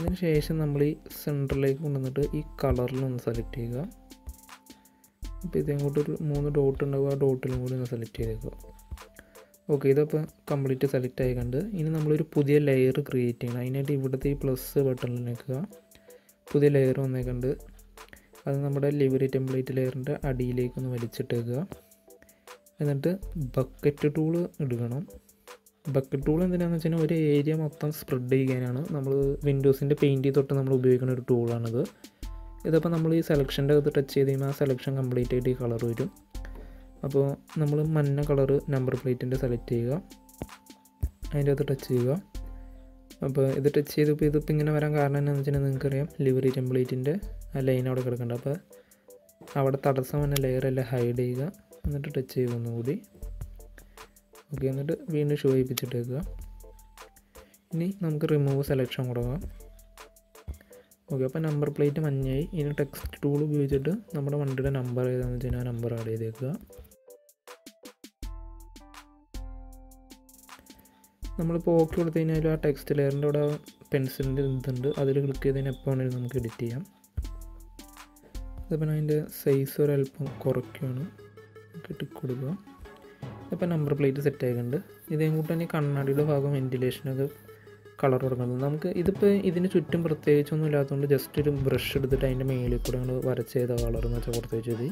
അതിന് ശേഷം നമ്മൾ ഈ സെന്ററിലേക്ക് കൊണ്ടുവന്നിട്ട് ഈ കളറിൽ ഒന്ന് സെലക്ട് ചെയ്യുക. അപ്പോൾ ഇതങ്ങോട്ടൊരു മൂന്ന് ഡോട്ട് ഉണ്ടാവും. ആ ഡോട്ടിലും കൂടി ഒന്ന് സെലക്ട് ചെയ്തേക്കുക. ഓക്കെ ഇതപ്പോൾ കംപ്ലീറ്റ് സെലക്ട് ആയി കണ്ട് ഇനി നമ്മളൊരു പുതിയ ലെയർ ക്രിയേറ്റ് ചെയ്യണം. അതിനായിട്ട് ഇവിടുത്തെ ഈ പ്ലസ് ബട്ടണിൽ നിൽക്കുക. പുതിയ ലെയർ വന്നേക്കണ്ട്. അത് നമ്മുടെ ലിവറി ടെംപ്ലേറ്റ് ലെയറിന്റെ അടിയിലേക്കൊന്ന് വലിച്ചിട്ടേക്കുക. എന്നിട്ട് ബക്കറ്റ് ടൂൾ എടുക്കണം ബക്കറ്റ് ടൂൾ എന്തിനാണെന്ന് വെച്ച് കഴിഞ്ഞാൽ ഒരു ഏരിയ മൊത്തം സ്പ്രെഡ് ചെയ്യാനാണ്. നമ്മൾ വിൻഡോസിന്റെ പെയിന്റ് തൊട്ട് നമ്മൾ ഉപയോഗിക്കുന്ന ഒരു ടൂളാണിത് ഇതിപ്പോൾ നമ്മൾ ഈ സെലക്ഷന്റെ അകത്ത് ടച്ച് ചെയ്ത് കഴിയുമ്പോൾ ആ സെലക്ഷൻ കംപ്ലീറ്റ് ആയിട്ട് ഈ കളർ വരും. അപ്പോൾ നമ്മൾ മഞ്ഞ കളർ നമ്പർ പ്ലേറ്റിന്റെ സെലക്ട് ചെയ്യുക. അതിന്റെ അകത്ത് ടച്ച് ചെയ്യുക. അപ്പോൾ ഇത് ടച്ച് ചെയ്തപ്പോൾ ഇതിപ്പോൾ ഇങ്ങനെ വരാൻ കാരണം എന്താണെന്ന് വെച്ചിട്ടുണ്ടെങ്കിൽ നിങ്ങൾക്കറിയാം ലിവറി ടെംപ്ലേറ്റിന്റെ ആ ലൈൻ അവിടെ കിടക്കുന്നുണ്ട് അപ്പോൾ അവിടെ തടസ്സം വന്ന ലെയർ എല്ലാം ഹൈഡ് ചെയ്യുക. എന്നിട്ട് ടച്ച് ചെയ്യുക ഒന്നുകൂടി. ഓക്കെ എന്നിട്ട് വീണ്ടും ഷോ ചെയ്യിപ്പിച്ചിട്ടേക്കുക. ഇനി നമുക്ക് റിമൂവ് സെലക്ഷൻ കൊടുക്കാം ഓക്കെ അപ്പോൾ നമ്പർ പ്ലേറ്റ് മഞ്ഞായി ഇനി ടെക്സ്റ്റ് ടൂൾ ഉപയോഗിച്ചിട്ട് നമ്മുടെ വണ്ടിയുടെ നമ്പർ ഏതാണെന്ന് വെച്ച് കഴിഞ്ഞാൽ നമ്പർ ആഡ് ചെയ്തേക്കുക. നമ്മളിപ്പോൾ ഓക്കെ കൊടുത്തു കഴിഞ്ഞാൽ ആ ടെക്സ്റ്റ് ലെയറിന്റെ അവിടെ പെൻസിലിന്റെ ഇതുണ്ട്. അതിൽ ക്ലിക്ക് ചെയ്തതിന് എപ്പോൾ വേണമെങ്കിലും നമുക്ക് എഡിറ്റ് ചെയ്യാം. അതിപ്പോൾ അതിന്റെ സൈസ് ഒരല്പം കുറയ്ക്കുകയാണ്. ടിക്ക് കൊടുക്കുക ഇപ്പോൾ നമ്പർ പ്ലേറ്റ് സെറ്റ് ആയിട്ടുണ്ട്. ഇതേ കൂട്ട് തന്നെ കണ്ണാടിയുടെ ഭാഗം വെന്റിലേഷനൊക്കെ കളർ കൊടുക്കുന്നത് നമുക്ക് ഇതിപ്പോൾ ഇതിന് ചുറ്റും പ്രത്യേകിച്ചൊന്നും ഇല്ലാത്തതുകൊണ്ട് ജസ്റ്റ് ഒരു ബ്രഷ് എടുത്തിട്ട് അതിന്റെ മേളിൽ കൂടെ നമ്മൾ വരച്ച് ചെയ്ത കളർ എന്ന് വെച്ചാൽ കൊടുത്ത് വെച്ചത്.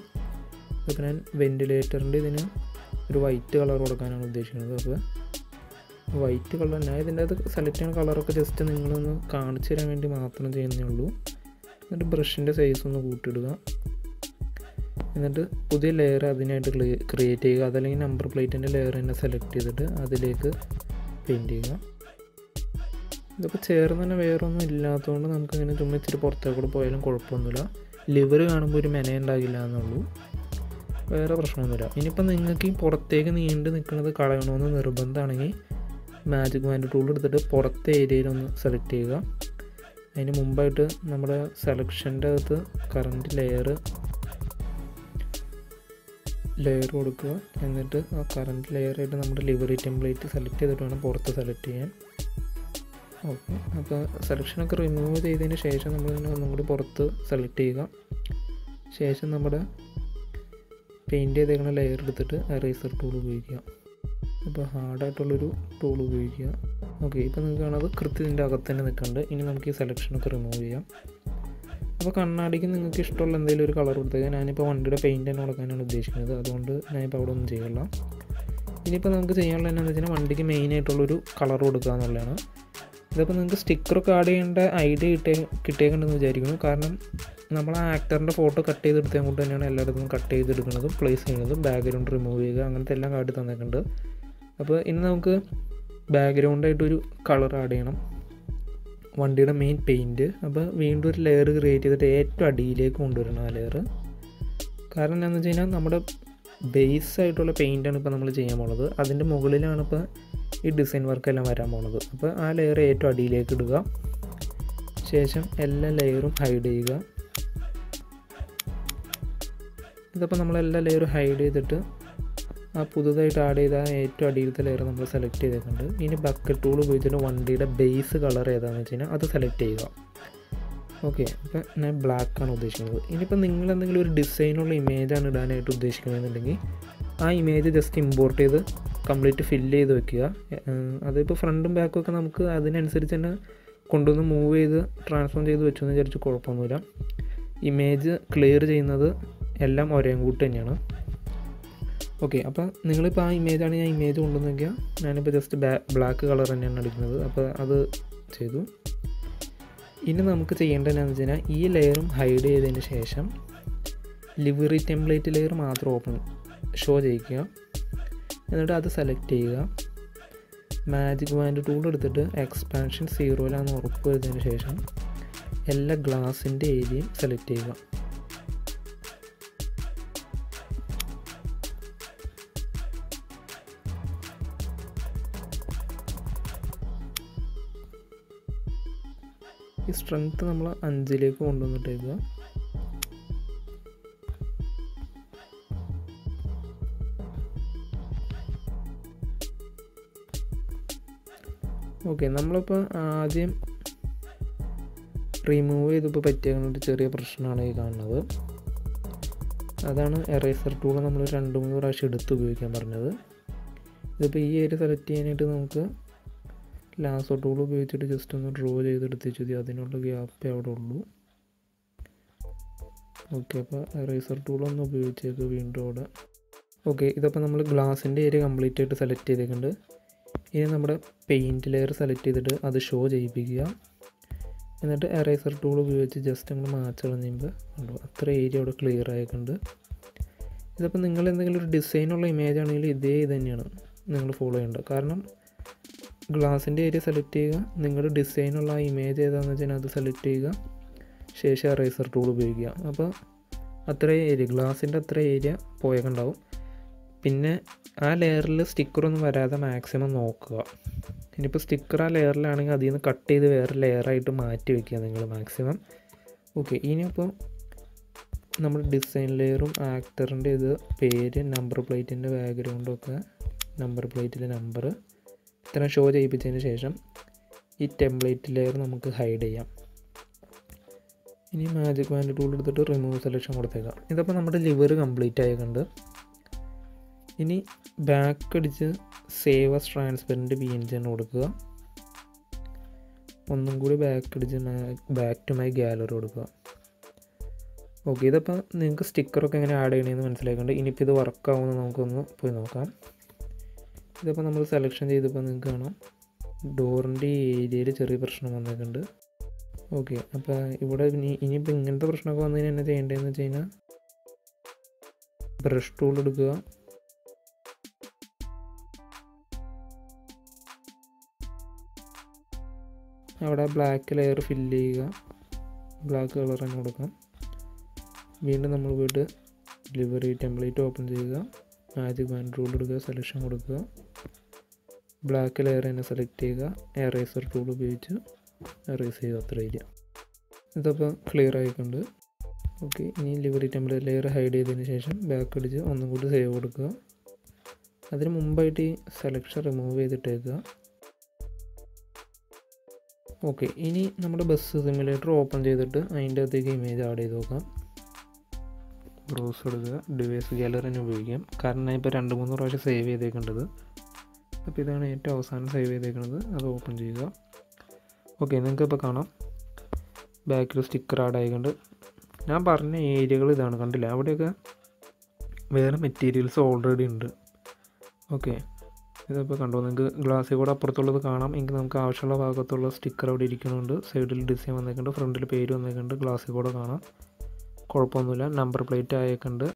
അപ്പോൾ ഞാൻ വെന്റിലേറ്ററിന്റെ ഇതിന് ഒരു വൈറ്റ് കളർ കൊടുക്കാനാണ് ഉദ്ദേശിക്കുന്നത്. അപ്പോൾ വൈറ്റ് കളർ ഞാൻ ഇതിന്റെ അത് സെലക്ട് ചെയ്യുന്ന കളറൊക്കെ ജസ്റ്റ് നിങ്ങളൊന്ന് കാണിച്ചു തരാൻ വേണ്ടി മാത്രം ചെയ്യുന്നേ ഉള്ളൂ. എന്നിട്ട് ബ്രഷിന്റെ സൈസ് ഒന്ന് കൂട്ടിയിടുക. എന്നിട്ട് പുതിയ ലെയർ അതിനായിട്ട് ക്രിയേറ്റ് ചെയ്യുക. അതല്ലെങ്കിൽ നമ്പർ പ്ലേറ്റിന്റെ ലെയർ തന്നെ സെലക്ട് ചെയ്തിട്ട് അതിലേക്ക് പെയിന്റ് ചെയ്യുക. ഇതിപ്പോൾ ചേർന്ന് തന്നെ വേറൊന്നും ഇല്ലാത്തതുകൊണ്ട് നമുക്ക് ഇങ്ങനെ ചുമ്മാ ഇച്ചിരി പുറത്തേക്കൂടെ പോയാലും കുഴപ്പമൊന്നുമില്ല. ലിവർ കാണുമ്പോൾ ഒരു മെന ഉണ്ടാകില്ല എന്നുള്ളൂ. വേറെ പ്രശ്നമൊന്നുമില്ല. ഇനിയിപ്പോൾ നിങ്ങൾക്ക് ഈ പുറത്തേക്ക് നീണ്ട് നിൽക്കുന്നത് കളയണമെന്ന് നിർബന്ധമാണെങ്കിൽ മാജിക് വാൻഡ് ടൂൾ എടുത്തിട്ട് പുറത്തെ ഏരിയയിലൊന്ന് സെലക്ട് ചെയ്യുക. അതിന് മുമ്പായിട്ട് നമ്മുടെ സെലക്ഷന്റെ അകത്ത് കറണ്ട് ലെയർ ലെയർ കൊടുക്കുക. എന്നിട്ട് ആ കറണ്ട് ലെയറായിട്ട് നമ്മുടെ ലിവറി ടെംപ്ലേറ്റ് സെലക്ട് ചെയ്തിട്ട് വേണം പുറത്ത് സെലക്ട് ചെയ്യാൻ. ഓക്കെ അപ്പോൾ സെലക്ഷനൊക്കെ റിമൂവ് ചെയ്തതിന് ശേഷം നമ്മൾ നമ്മളിങ്ങനെ ഒന്നും കൂടി പുറത്ത് സെലക്ട് ചെയ്യുക. ശേഷം നമ്മുടെ പെയിന്റ് ചെയ്തേക്കുന്ന ലെയർ എടുത്തിട്ട് എറേസർ ടൂൾ ഉപയോഗിക്കുക. അപ്പോൾ ഹാർഡായിട്ടുള്ളൊരു ടൂൾ ഉപയോഗിക്കുക. ഓക്കെ ഇപ്പോൾ നിങ്ങൾക്ക് കാണാം അത് കൃത്യത്തിന്റെ അകത്ത് തന്നെ നിൽക്കുന്നുണ്ട്. ഇനി നമുക്ക് ഈ സെലക്ഷനൊക്കെ റിമൂവ് ചെയ്യാം. അപ്പോൾ കണ്ണാടിക്ക് നിങ്ങൾക്ക് ഇഷ്ടമുള്ള എന്തെങ്കിലും ഒരു കളർ കൊടുത്തു. ഞാനിപ്പോൾ വണ്ടിയുടെ പെയിന്റ് തന്നെ കൊടുക്കാനാണ് ഉദ്ദേശിക്കുന്നത്. അതുകൊണ്ട് ഞാനിപ്പോൾ അവിടെ ഒന്നും ചെയ്യില്ല. ഇനിയിപ്പോൾ നമുക്ക് ചെയ്യാനുള്ള എന്താണെന്ന് വെച്ചാൽ വണ്ടിക്ക് മെയിൻ മെയിനായിട്ടുള്ളൊരു കളർ കൊടുക്കുക എന്നുള്ളതാണ്. ഇതിപ്പോൾ നിങ്ങൾക്ക് സ്റ്റിക്കറൊക്കെ ആഡ് ചെയ്യേണ്ട ഐഡിയ കിട്ടിയ കിട്ടിയേക്കുണ്ടെന്ന് വിചാരിക്കുന്നു. കാരണം നമ്മൾ ആ ആക്ടറിന്റെ ഫോട്ടോ കട്ട് ചെയ്തെടുത്തത് കൊണ്ട് തന്നെയാണ് എല്ലായിടത്തും കട്ട് ചെയ്തെടുക്കുന്നതും പ്ലേസ് ചെയ്യുന്നതും ബാക്ക്ഗ്രൗണ്ട് റിമൂവ് ചെയ്യുക അങ്ങനത്തെ എല്ലാം കാട്ടി തന്നിട്ടുണ്ട് അപ്പോൾ ഇനി നമുക്ക് ബാക്ക്ഗ്രൗണ്ടായിട്ടൊരു കളർ ആഡ് ചെയ്യണം. വണ്ടിയുടെ മെയിൻ പെയിന്റ് അപ്പോൾ വീണ്ടും ഒരു ലെയർ ക്രിയേറ്റ് ചെയ്തിട്ട് ഏറ്റവും അടിയിലേക്ക് കൊണ്ടുവരണം ആ ലെയർ കാരണം എന്താണെന്ന് വെച്ച് കഴിഞ്ഞാൽ നമ്മുടെ ബേസ് ആയിട്ടുള്ള പെയിന്റാണ് ഇപ്പോൾ നമ്മൾ ചെയ്യാൻ പോണത്. അതിന്റെ മുകളിലാണ് ഇപ്പോൾ ഈ ഡിസൈൻ വർക്കെല്ലാം വരാൻ പോണത്. അപ്പോൾ ആ ലെയർ ഏറ്റവും അടിയിലേക്ക് ഇടുക. ശേഷം എല്ലാ ലെയറും ഹൈഡ് ചെയ്യുക. ഇതിപ്പോൾ നമ്മൾ എല്ലാ ലെയറും ഹൈഡ് ചെയ്തിട്ട് ആ പുതുതായിട്ട് ആഡ് ചെയ്ത ഏറ്റവും അടിയിലത്തെ ലെയർ നമ്മൾ സെലക്ട് ചെയ്തിട്ടുണ്ട് ഇനി ബക്കറ്റ് ടൂൾ ഉപയോഗിച്ചിട്ട് വണ്ടിയുടെ ബേസ് കളർ ഏതാണെന്ന് വെച്ച് കഴിഞ്ഞാൽ അത് സെലക്ട് ചെയ്യുക. ഓക്കെ അപ്പോൾ ഞാൻ ബ്ലാക്ക് ആണ് ഉദ്ദേശിക്കുന്നത്. ഇനിയിപ്പോൾ നിങ്ങൾ എന്തെങ്കിലും ഒരു ഡിസൈനുള്ള ഇമേജാണ് ഇടാനായിട്ട് ഉദ്ദേശിക്കുന്നതെന്നുണ്ടെങ്കിൽ ആ ഇമേജ് ജസ്റ്റ് ഇമ്പോർട്ട് ചെയ്ത് കംപ്ലീറ്റ് ഫില്ല് ചെയ്ത് വെക്കുക. അതിപ്പോൾ ഫ്രണ്ടും ബാക്കും ഒക്കെ നമുക്ക് അതിനനുസരിച്ച് തന്നെ കൊണ്ടുവന്ന് മൂവ് ചെയ്ത് ട്രാൻസ്ഫോം ചെയ്ത് വെച്ചു എന്ന് വിചാരിച്ച് കുഴപ്പമൊന്നുമില്ല. ഇമേജ് ക്ലിയർ ചെയ്യുന്നത് എല്ലാം ഒരേ കൂട്ട് തന്നെയാണ്. ഓക്കെ അപ്പോൾ നിങ്ങളിപ്പോൾ ആ ഇമേജാണ് ഞാൻ ഇമേജ് കൊണ്ടുവന്നെങ്കിൽ ഞാനിപ്പോൾ ജസ്റ്റ് ബ്ലാക്ക് കളർ തന്നെയാണ് അടിക്കുന്നത് അപ്പോൾ അത് ചെയ്തു. ഇനി നമുക്ക് ചെയ്യേണ്ടത് എന്താണെന്ന് വെച്ച് കഴിഞ്ഞാൽ ഈ ലെയറും ഹൈഡ് ചെയ്തതിന് ശേഷം ലിവറി ടെംപ്ലേറ്റ് ലെയർ മാത്രം ഓപ്പൺ ഷോ ചെയ്യിക്കുക. എന്നിട്ട് അത് സെലക്ട് ചെയ്യുക. മാജിക് വാൻഡ് ടൂൾ എടുത്തിട്ട് എക്സ്പാൻഷൻ സീറോയിലാണെന്ന് ഉറപ്പ് വരുന്നതിന് ശേഷം എല്ലാ ഗ്ലാസിന്റെ ഏരിയയും സെലക്ട് ചെയ്യുക. ഈ സ്ട്രെങ്ത്ത് നമ്മൾ അഞ്ചിലേക്ക് കൊണ്ടുവന്നിട്ടേക്കുക ഓക്കെ നമ്മളിപ്പോൾ ആദ്യം റിമൂവ് ചെയ്തപ്പോൾ പറ്റിയ ചെറിയ പ്രശ്നമാണ് ഈ കാണുന്നത്. അതാണ് എറേസർ ടൂൾ നമ്മൾ രണ്ട് മൂന്ന് പ്രാവശ്യം എടുത്ത് ഉപയോഗിക്കാൻ പറഞ്ഞത്. ഇതിപ്പോൾ ഈ ഏരിയ സെലക്ട് ചെയ്യാനായിട്ട് നമുക്ക് ലാസോ ടൂൾ ഉപയോഗിച്ചിട്ട് ജസ്റ്റ് ഒന്ന് ഡ്രോ ചെയ്തെടുത്തിച്ചു മതി. അതിനുള്ള ഗ്യാപ്പ് അവിടെ ഉള്ളൂ. ഓക്കെ അപ്പോൾ എറേസർ ടൂളൊന്ന് ഉപയോഗിച്ചേക്ക് വീണ്ടും അവിടെ. ഓക്കെ ഇതപ്പോൾ നമ്മൾ ഗ്ലാസിന്റെ ഏരിയ കംപ്ലീറ്റ് ആയിട്ട് സെലക്ട് ചെയ്തേക്കുന്നുണ്ട്. ഇനി നമ്മുടെ പെയിന്റ് ലെയർ സെലക്ട് ചെയ്തിട്ട് അത് ഷോ ചെയ്യിപ്പിക്കുക. എന്നിട്ട് എറേസർ ടൂൾ ഉപയോഗിച്ച് ജസ്റ്റ് നമ്മൾ മാച്ച് കളഞ്ഞുമ്പോൾ കണ്ടു അത്ര ഏരിയ അവിടെ ക്ലിയർ ആയിട്ടുണ്ട് ഇതിപ്പോൾ നിങ്ങൾ എന്തെങ്കിലും ഒരു ഡിസൈനുള്ള ഇമേജ് ആണെങ്കിൽ ഇതേ ഇത് തന്നെയാണ് നിങ്ങൾ ഫോളോ ചെയ്യേണ്ടത്. കാരണം ഗ്ലാസിന്റെ ഏരിയ സെലക്ട് ചെയ്യുക. നിങ്ങളുടെ ഡിസൈനുള്ള ആ ഇമേജ് ഏതാണെന്ന് വെച്ചാൽ അത് സെലക്ട് ചെയ്യുക. ശേഷം റേസർ ടൂൾ ഉപയോഗിക്കുക. അപ്പോൾ അത്ര ഏരിയ ഗ്ലാസിന്റെ അത്ര ഏരിയ പോയേക്കുണ്ടാവും പിന്നെ ആ ലെയറിൽ സ്റ്റിക്കറൊന്നും വരാതെ മാക്സിമം നോക്കുക. ഇനിയിപ്പോൾ സ്റ്റിക്കർ ആ ലെയറിലാണെങ്കിൽ അതിൽ നിന്ന് കട്ട് ചെയ്ത് വേറെ ലെയറായിട്ട് മാറ്റി വയ്ക്കുക നിങ്ങൾ മാക്സിമം ഓക്കെ ഇനിയിപ്പോൾ നമ്മൾ ഡിസൈൻ ലെയറും ആക്ടറിന്റെ ഇത് പേര് നമ്പർ പ്ലേറ്റിന്റെ ബാക്ക്ഗ്രൗണ്ടൊക്കെ നമ്പർ പ്ലേറ്റിലെ നമ്പർ ഇത്രയും ഷോ ചെയ്യിപ്പിച്ചതിന് ശേഷം ഈ ടെംപ്ലേറ്റ് ലെയർ നമുക്ക് ഹൈഡ് ചെയ്യാം. ഇനി മാജിക് ബാൻഡ് ടൂൾ എടുത്തിട്ട് റിമൂവ് സെലക്ഷൻ കൊടുത്തേക്കാം. ഇതപ്പോൾ നമ്മുടെ ലിവർ കംപ്ലീറ്റ് ആയിട്ടുണ്ട് ഇനി ബാക്ക് അടിച്ച് save as transparent P N G എന്ന് കൊടുക്കുക. ഒന്നും കൂടി ബാക്ക് അടിച്ച് ബാക്ക് ടു മൈ ഗാലറി കൊടുക്കുക. ഓക്കെ ഇതപ്പോൾ നിങ്ങൾക്ക് സ്റ്റിക്കറൊക്കെ എങ്ങനെ ആഡ് ചെയ്യണമെന്ന് മനസ്സിലാക്കുന്നുണ്ട് ഇനിയിപ്പോൾ ഇത് വർക്കാവുമെന്ന് നമുക്കൊന്ന് പോയി നോക്കാം. ഇതിപ്പോൾ നമ്മൾ സെലക്ഷൻ ചെയ്തപ്പോൾ നിങ്ങൾക്ക് കാണാം. ഡോറിന്റെ ഏരിയയിൽ ചെറിയ പ്രശ്നം വന്നിട്ടുണ്ട് ഓക്കെ അപ്പോൾ ഇവിടെ ഇനി ഇനിയിപ്പോൾ ഇങ്ങനത്തെ പ്രശ്നമൊക്കെ വന്നതിന് എന്നാ ചെയ്യേണ്ടതെന്ന് വെച്ച് കഴിഞ്ഞാൽ ബ്രഷ് ടൂൾ എടുക്കുക. അവിടെ ബ്ലാക്ക് ലെയർ ഫില്ല് ചെയ്യുക. ബ്ലാക്ക് കളർ തന്നെ കൊടുക്കാം. വീണ്ടും നമ്മൾ പോയിട്ട് ഡെലിവറി ടെംപ്ലേറ്റ് ഓപ്പൺ ചെയ്യുക. മാജിക് ബാൻഡ് റൂൾ എടുക്കുക സെലക്ഷൻ കൊടുക്കുക. ബ്ലാക്ക് ലെയർ തന്നെ സെലക്ട് ചെയ്യുക. എറേസർ ടൂൾ ഉപയോഗിച്ച് എറേസ് ചെയ്യുക അത്ര ഇല്ല. ഇതപ്പോൾ ക്ലിയർ ആയിട്ടുണ്ട്. ഓക്കെ ഇനി ലിവറി ടെംപ്ലേറ്റ് ലെയർ ഹൈഡ് ചെയ്തതിന് ശേഷം ബാക്ക് അടിച്ച് ഒന്നും കൂടി സേവ് കൊടുക്കുക. അതിന് മുമ്പായിട്ട് ഈ സെലക്ഷൻ റിമൂവ് ചെയ്തിട്ടേക്കുക. ഓക്കെ ഇനി നമ്മുടെ ബസ് സിമുലേറ്റർ ഓപ്പൺ ചെയ്തിട്ട് അതിന്റെ അകത്തേക്ക് ഇമേജ് ആഡ് ചെയ്ത് നോക്കാം. ബ്രൗസ് എടുക്കുക. ഡിവൈസ് ഗാലറി തന്നെ ഉപയോഗിക്കാം. കാരണം ഞാൻ ഇപ്പോൾ രണ്ട് മൂന്ന് പ്രാവശ്യം സേവ് ചെയ്തേക്കേണ്ടത്. അപ്പോൾ ഇതാണ് ഏറ്റവും അവസാനം സേവ് ചെയ്തേക്കുന്നത് അത് ഓപ്പൺ ചെയ്യുക. ഓക്കെ നിങ്ങൾക്ക് ഇപ്പോൾ കാണാം ബാക്കിൽ സ്റ്റിക്കർ ആഡ് ആയിക്കൊണ്ട്. ഞാൻ പറഞ്ഞ ഏരിയകൾ ഇതാണ് കണ്ടില്ല? അവിടെയൊക്കെ വേറെ മെറ്റീരിയൽസ് ഓൾറെഡി ഉണ്ട്. ഓക്കെ ഇതിപ്പോൾ കണ്ടോ? നിങ്ങൾക്ക് ഗ്ലാസ്സിൽ കൂടെ അപ്പുറത്തുള്ളത് കാണാം. എങ്കിൽ നമുക്ക് ആവശ്യമുള്ള ഭാഗത്തുള്ള സ്റ്റിക്കർ അവിടെ ഇരിക്കുന്നുണ്ട്. സൈഡിൽ ഡിസൈൻ വന്നേക്കുന്നുണ്ട് ഫ്രണ്ടിൽ പേര് വന്നേക്കുന്നുണ്ട് ഗ്ലാസ്സിൽ കൂടെ കാണാം. കുഴപ്പമൊന്നുമില്ല. Number plate ആയേക്കുണ്ട്.